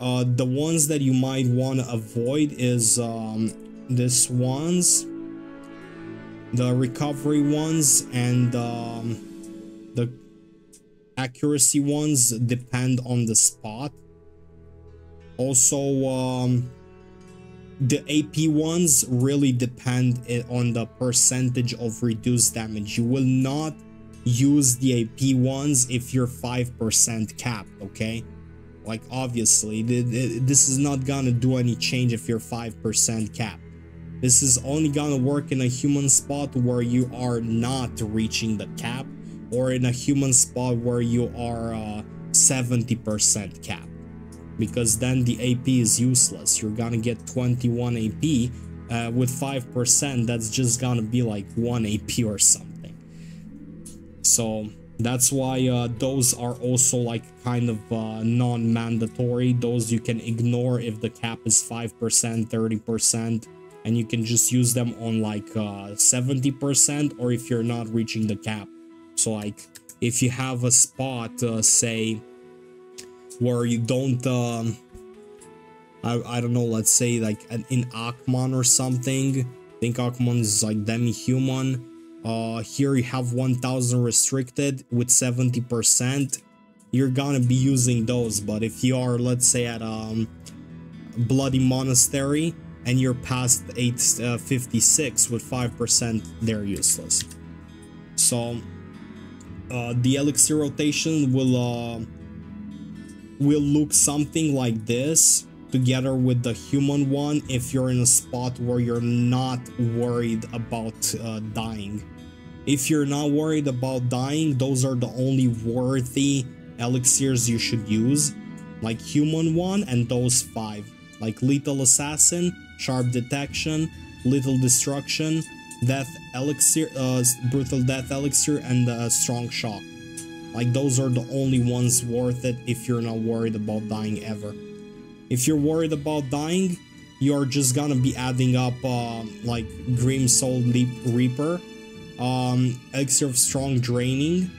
uh, the ones that you might want to avoid is um, this ones the recovery ones and um, the accuracy ones depend on the spot also um, the AP ones really depend on the percentage of reduced damage you will not use the AP ones if you're 5% capped, okay? Like, obviously, this is not gonna do any change if you're 5% capped. This is only gonna work in a human spot where you are not reaching the cap, or in a human spot where you are 70% uh, cap. Because then the AP is useless. You're gonna get 21 AP. Uh, with 5%, that's just gonna be like 1 AP or something. So that's why uh, those are also like kind of uh, non-mandatory. Those you can ignore if the cap is 5%, 30%, and you can just use them on like 70% uh, or if you're not reaching the cap. So like if you have a spot, uh, say, where you don't, um, I, I don't know, let's say like in Aakman or something, I think Aakman is like demi-human, uh, here you have 1000 restricted with 70%. You're gonna be using those, but if you are, let's say, at um, Bloody Monastery and you're past 856 uh, with 5%, they're useless. So, uh, the elixir rotation will uh, will look something like this together with the human one if you're in a spot where you're not worried about uh, dying. If you're not worried about dying, those are the only worthy elixirs you should use, like human one and those five, like lethal assassin, sharp detection, lethal destruction, death elixir, uh, brutal death elixir, and uh, strong shock. Like those are the only ones worth it if you're not worried about dying ever. If you're worried about dying, you're just gonna be adding up uh, like Grim Soul Leap Reaper, um, Elixir of Strong Draining,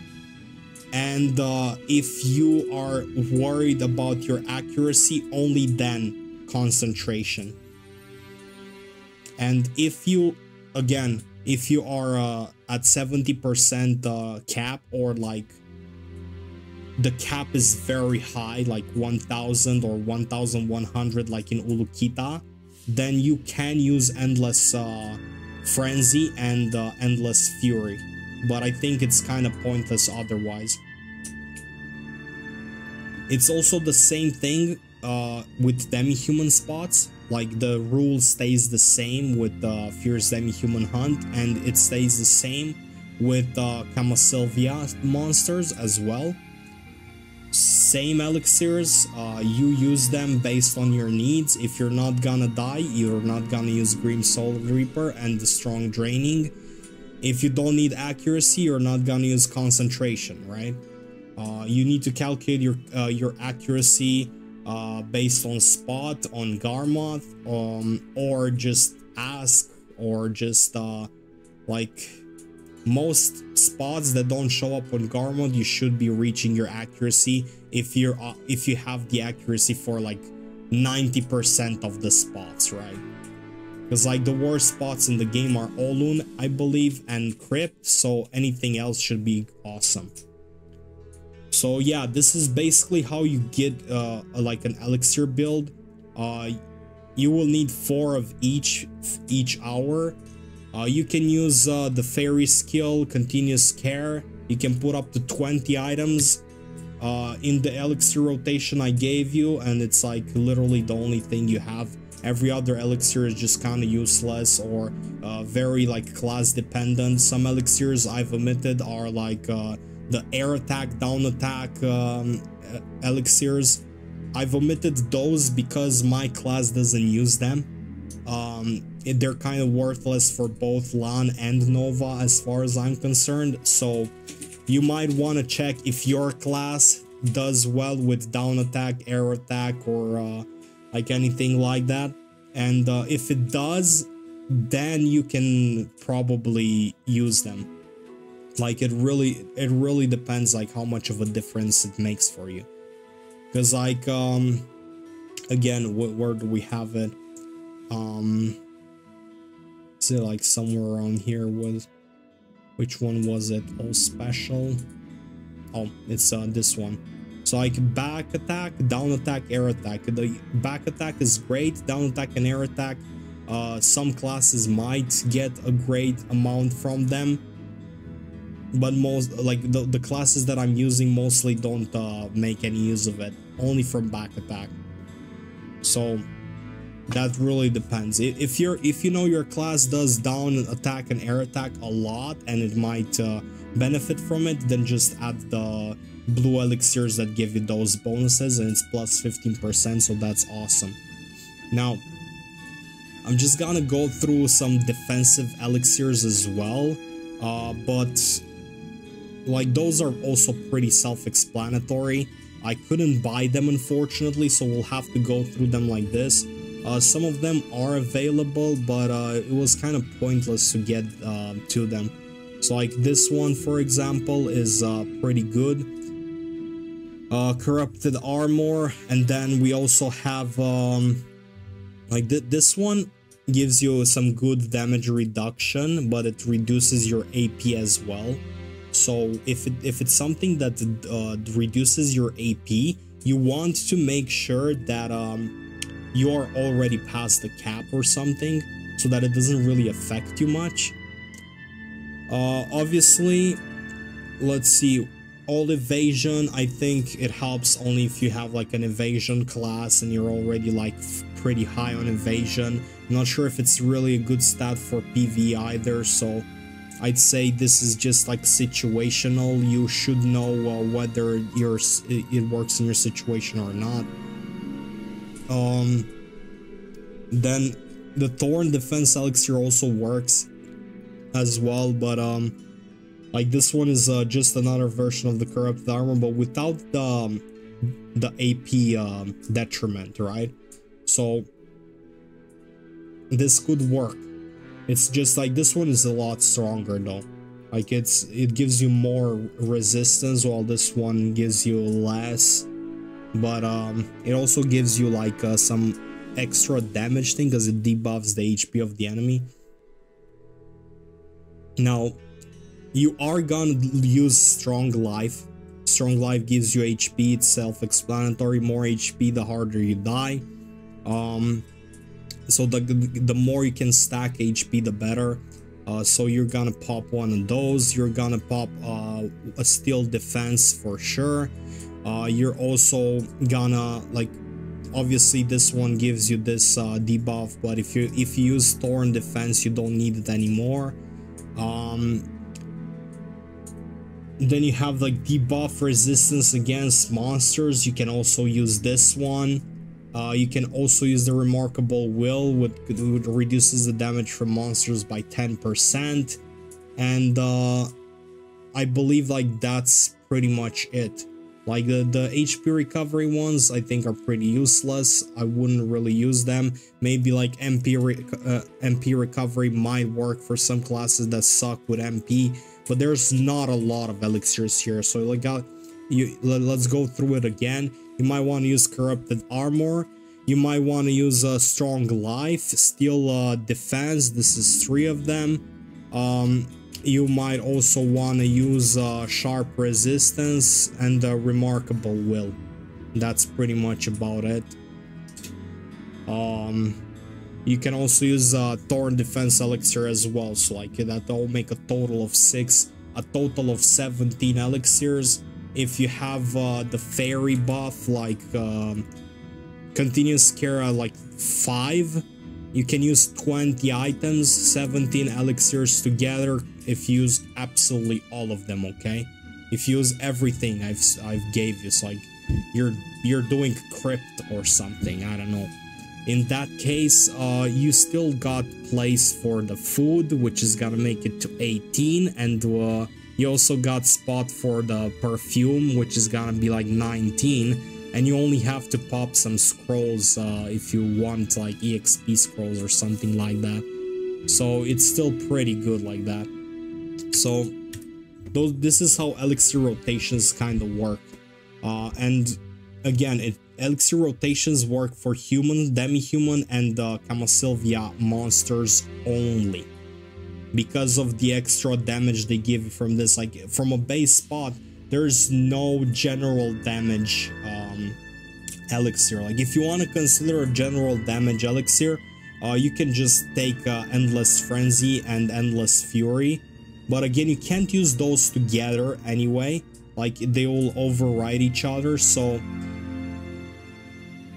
and uh, if you are worried about your accuracy, only then concentration. And if you, again, if you are uh, at 70% uh, cap or like the cap is very high, like 1000 or 1100, like in Ulukita, then you can use Endless uh, Frenzy and uh, Endless Fury. But I think it's kind of pointless otherwise. It's also the same thing uh, with demi-human spots. Like the rule stays the same with the uh, Fierce Demi-Human Hunt and it stays the same with uh, Kamasylvia monsters as well. Same elixirs uh, you use them based on your needs. If you're not gonna die you're not gonna use green soul reaper and the strong draining. If you don't need accuracy you're not gonna use concentration right? Uh, you need to calculate your uh, your accuracy uh, based on spot on garmoth um, or just ask or just uh, like most spots that don't show up on Garmoth, you should be reaching your accuracy if you're uh, if you have the accuracy for like 90% of the spots, right? Because like the worst spots in the game are Olun, I believe, and Crypt, so anything else should be awesome. So yeah, this is basically how you get uh, like an elixir build. Uh, you will need four of each each hour uh, you can use uh, the fairy skill, continuous care. You can put up to 20 items uh, in the elixir rotation I gave you, and it's like literally the only thing you have. Every other elixir is just kind of useless or uh, very like class dependent. Some elixirs I've omitted are like uh, the air attack, down attack um, elixirs. I've omitted those because my class doesn't use them. Um, they're kind of worthless for both Lahn and Nova as far as I'm concerned. So you might want to check if your class does well with down attack, air attack, or uh, like anything like that. And uh, if it does, then you can probably use them. Like it really, it really depends like how much of a difference it makes for you. Because like, um, again, wh where do we have it? Um, it like somewhere around here was which one was it all special? Oh it's uh this one. So like back attack down attack air attack. The back attack is great down attack and air attack uh some classes might get a great amount from them. But most like the, the classes that i'm using mostly don't uh make any use of it only from back attack. So that really depends. If you're if you know your class does down attack and air attack a lot and it might uh, benefit from it then just add the blue elixirs that give you those bonuses and it's plus 15 percent so that's awesome. Now i'm just gonna go through some defensive elixirs as well uh, but like those are also pretty self-explanatory. I couldn't buy them unfortunately so we'll have to go through them like this uh, some of them are available, but uh, it was kind of pointless to get uh, to them. So like this one, for example, is uh, pretty good. Uh, corrupted armor, and then we also have um, like th this one gives you some good damage reduction, but it reduces your AP as well. So if it, if it's something that uh, reduces your AP, you want to make sure that um, you are already past the cap or something so that it doesn't really affect you much. Uh, obviously, let's see, all evasion, I think it helps only if you have like an evasion class and you're already like pretty high on evasion. I'm not sure if it's really a good stat for PV either, so I'd say this is just like situational. You should know uh, whether it works in your situation or not. Um, then the Thorn Defense Elixir also works as well, but um, like this one is uh, just another version of the Corrupted Armor, but without the, um, the AP um, detriment, right? So this could work. It's just like this one is a lot stronger though. Like it's it gives you more resistance while this one gives you less but um, it also gives you like uh, some extra damage thing because it debuffs the HP of the enemy. Now, you are gonna use Strong Life. Strong Life gives you HP, it's self-explanatory. More HP, the harder you die. Um, so the, the more you can stack HP, the better. Uh, so you're gonna pop one of those. You're gonna pop uh, a steel defense for sure uh, you're also gonna like obviously this one gives you this uh, debuff but if you if you use thorn defense you don't need it anymore um then you have like debuff resistance against monsters. You can also use this one. Uh, you can also use the Remarkable Will, which, which reduces the damage from monsters by 10%. And uh, I believe like that's pretty much it. Like the, the HP recovery ones, I think are pretty useless. I wouldn't really use them. Maybe like MP, re uh, MP recovery might work for some classes that suck with MP, but there's not a lot of elixirs here. So like, uh, you, let's go through it again. You might want to use corrupted armor. You might want to use a uh, strong life, steel uh, defense. This is three of them. Um, you might also want to use uh, sharp resistance and a remarkable will. That's pretty much about it. Um you can also use uh, thorn defense elixir as well. So like that'll make a total of six a total of 17 elixirs. If you have uh, the fairy buff like um, continuous care like five you can use 20 items 17 elixirs together if you use absolutely all of them, okay? If you use everything I've I've gave you, so like you're you're doing crypt or something, I don't know. In that case, uh, you still got place for the food, which is gonna make it to 18, and uh, you also got spot for the perfume, which is gonna be like 19, and you only have to pop some scrolls uh, if you want like EXP scrolls or something like that. So it's still pretty good like that. So those, this is how elixir rotations kind of work. Uh, and again, it, elixir rotations work for human, demi-human, and uh, Kamasylvia monsters only. Because of the extra damage they give from this, like from a base spot, there's no general damage um, elixir. Like if you want to consider a general damage elixir, uh, you can just take uh, Endless Frenzy and Endless Fury but again, you can't use those together anyway. Like, they will override each other, so...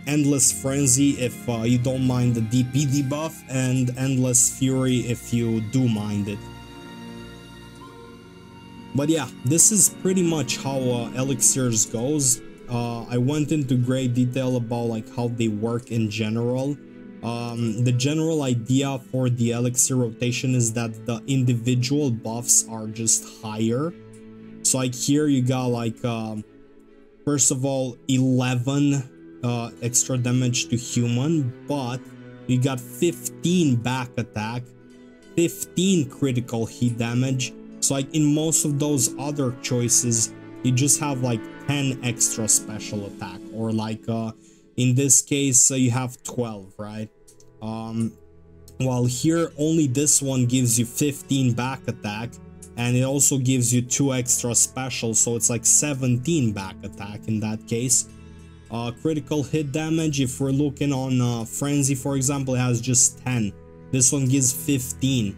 Endless Frenzy if uh, you don't mind the DP debuff, and Endless Fury if you do mind it. But yeah, this is pretty much how uh, Elixirs goes. Uh, I went into great detail about like how they work in general. Um, the general idea for the elixir rotation is that the individual buffs are just higher. So like here you got like, um, first of all, 11 uh, extra damage to human, but you got 15 back attack, 15 critical hit damage. So like in most of those other choices, you just have like 10 extra special attack or like uh, in this case, uh, you have 12, right? Um, while here, only this one gives you 15 back attack, and it also gives you 2 extra special, so it's like 17 back attack in that case. Uh, critical hit damage, if we're looking on uh, Frenzy, for example, it has just 10. This one gives 15.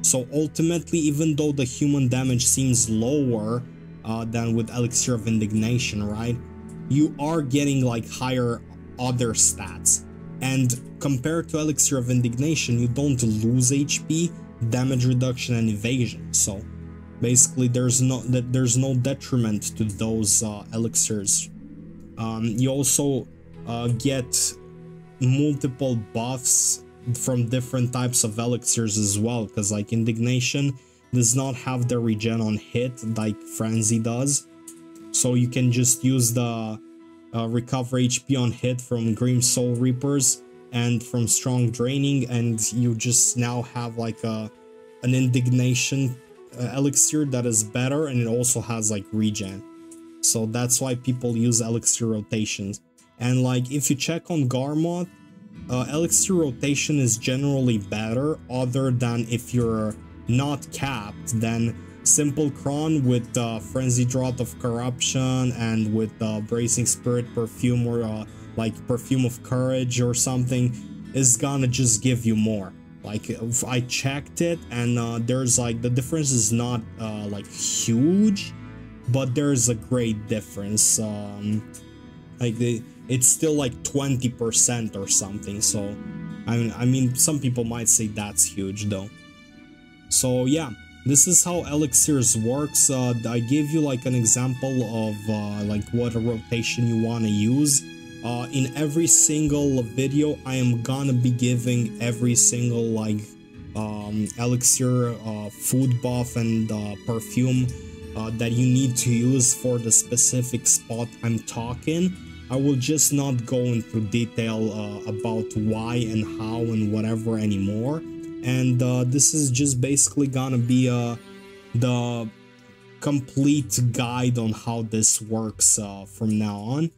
So ultimately, even though the human damage seems lower uh, than with Elixir of Indignation, right? You are getting like higher other stats. And compared to Elixir of Indignation, you don't lose HP, damage reduction, and evasion. So basically, there's no there's no detriment to those uh, elixirs. Um, you also uh, get multiple buffs from different types of elixirs as well, because like Indignation does not have the regen on hit like Frenzy does. So you can just use the uh, recover HP on hit from Grim Soul Reapers and from Strong Draining and you just now have like a an Indignation uh, elixir that is better and it also has like regen. So that's why people use elixir rotations. And like if you check on Garmoth, uh, elixir rotation is generally better other than if you're not capped then Simple Cron with uh, Frenzy Draught of Corruption and with uh, Bracing Spirit Perfume or uh, like Perfume of Courage or something is gonna just give you more. Like I checked it and uh, there's like the difference is not uh, like huge, but there's a great difference. Um, like the, it's still like 20% or something. So I mean, I mean, some people might say that's huge though. So yeah, this is how elixirs works. Uh, i gave you like an example of uh, like what a rotation you want to use. Uh, in every single video i am gonna be giving every single like um, elixir uh, food buff and uh, perfume uh, that you need to use for the specific spot i'm talking. I will just not go into detail about why and how and whatever anymore and uh, this is just basically gonna be uh, the complete guide on how this works uh, from now on.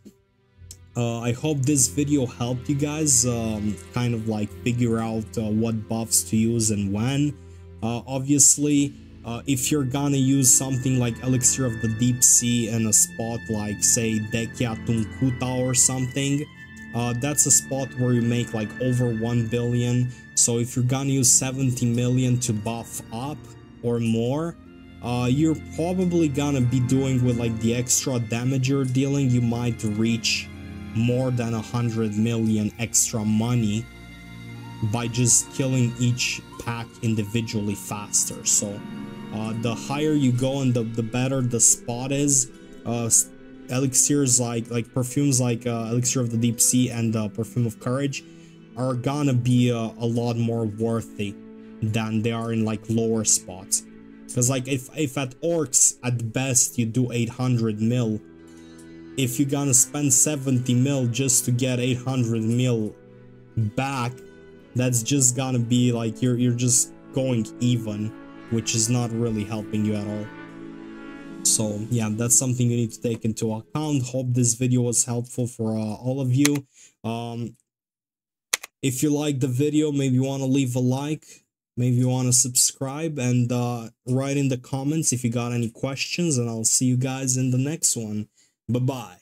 Uh, I hope this video helped you guys um, kind of like figure out uh, what buffs to use and when. Uh, obviously, if you're gonna use something like Elixir of the Deep Sea in a spot like say Dehkia Tunkuta or something, that's a spot where you make like over 1 billion so if you're gonna use 70 million to buff up or more, uh, you're probably gonna be doing with like the extra damage you're dealing, you might reach more than 100 million extra money by just killing each pack individually faster. So uh, the higher you go and the, the better the spot is. Uh, elixirs like like perfumes like uh, elixir of the deep sea and uh, perfume of courage are gonna be a, a lot more worthy than they are in like lower spots. Because like if, if at orcs at best you do 800 mil, if you're gonna spend 70 mil just to get 800 mil back, that's just gonna be like you're you're just going even, which is not really helping you at all. So yeah, that's something you need to take into account. Hope this video was helpful for uh, all of you. Um, if you like the video, maybe you want to leave a like, maybe you want to subscribe, and uh, write in the comments if you got any questions, and I'll see you guys in the next one. Bye-bye.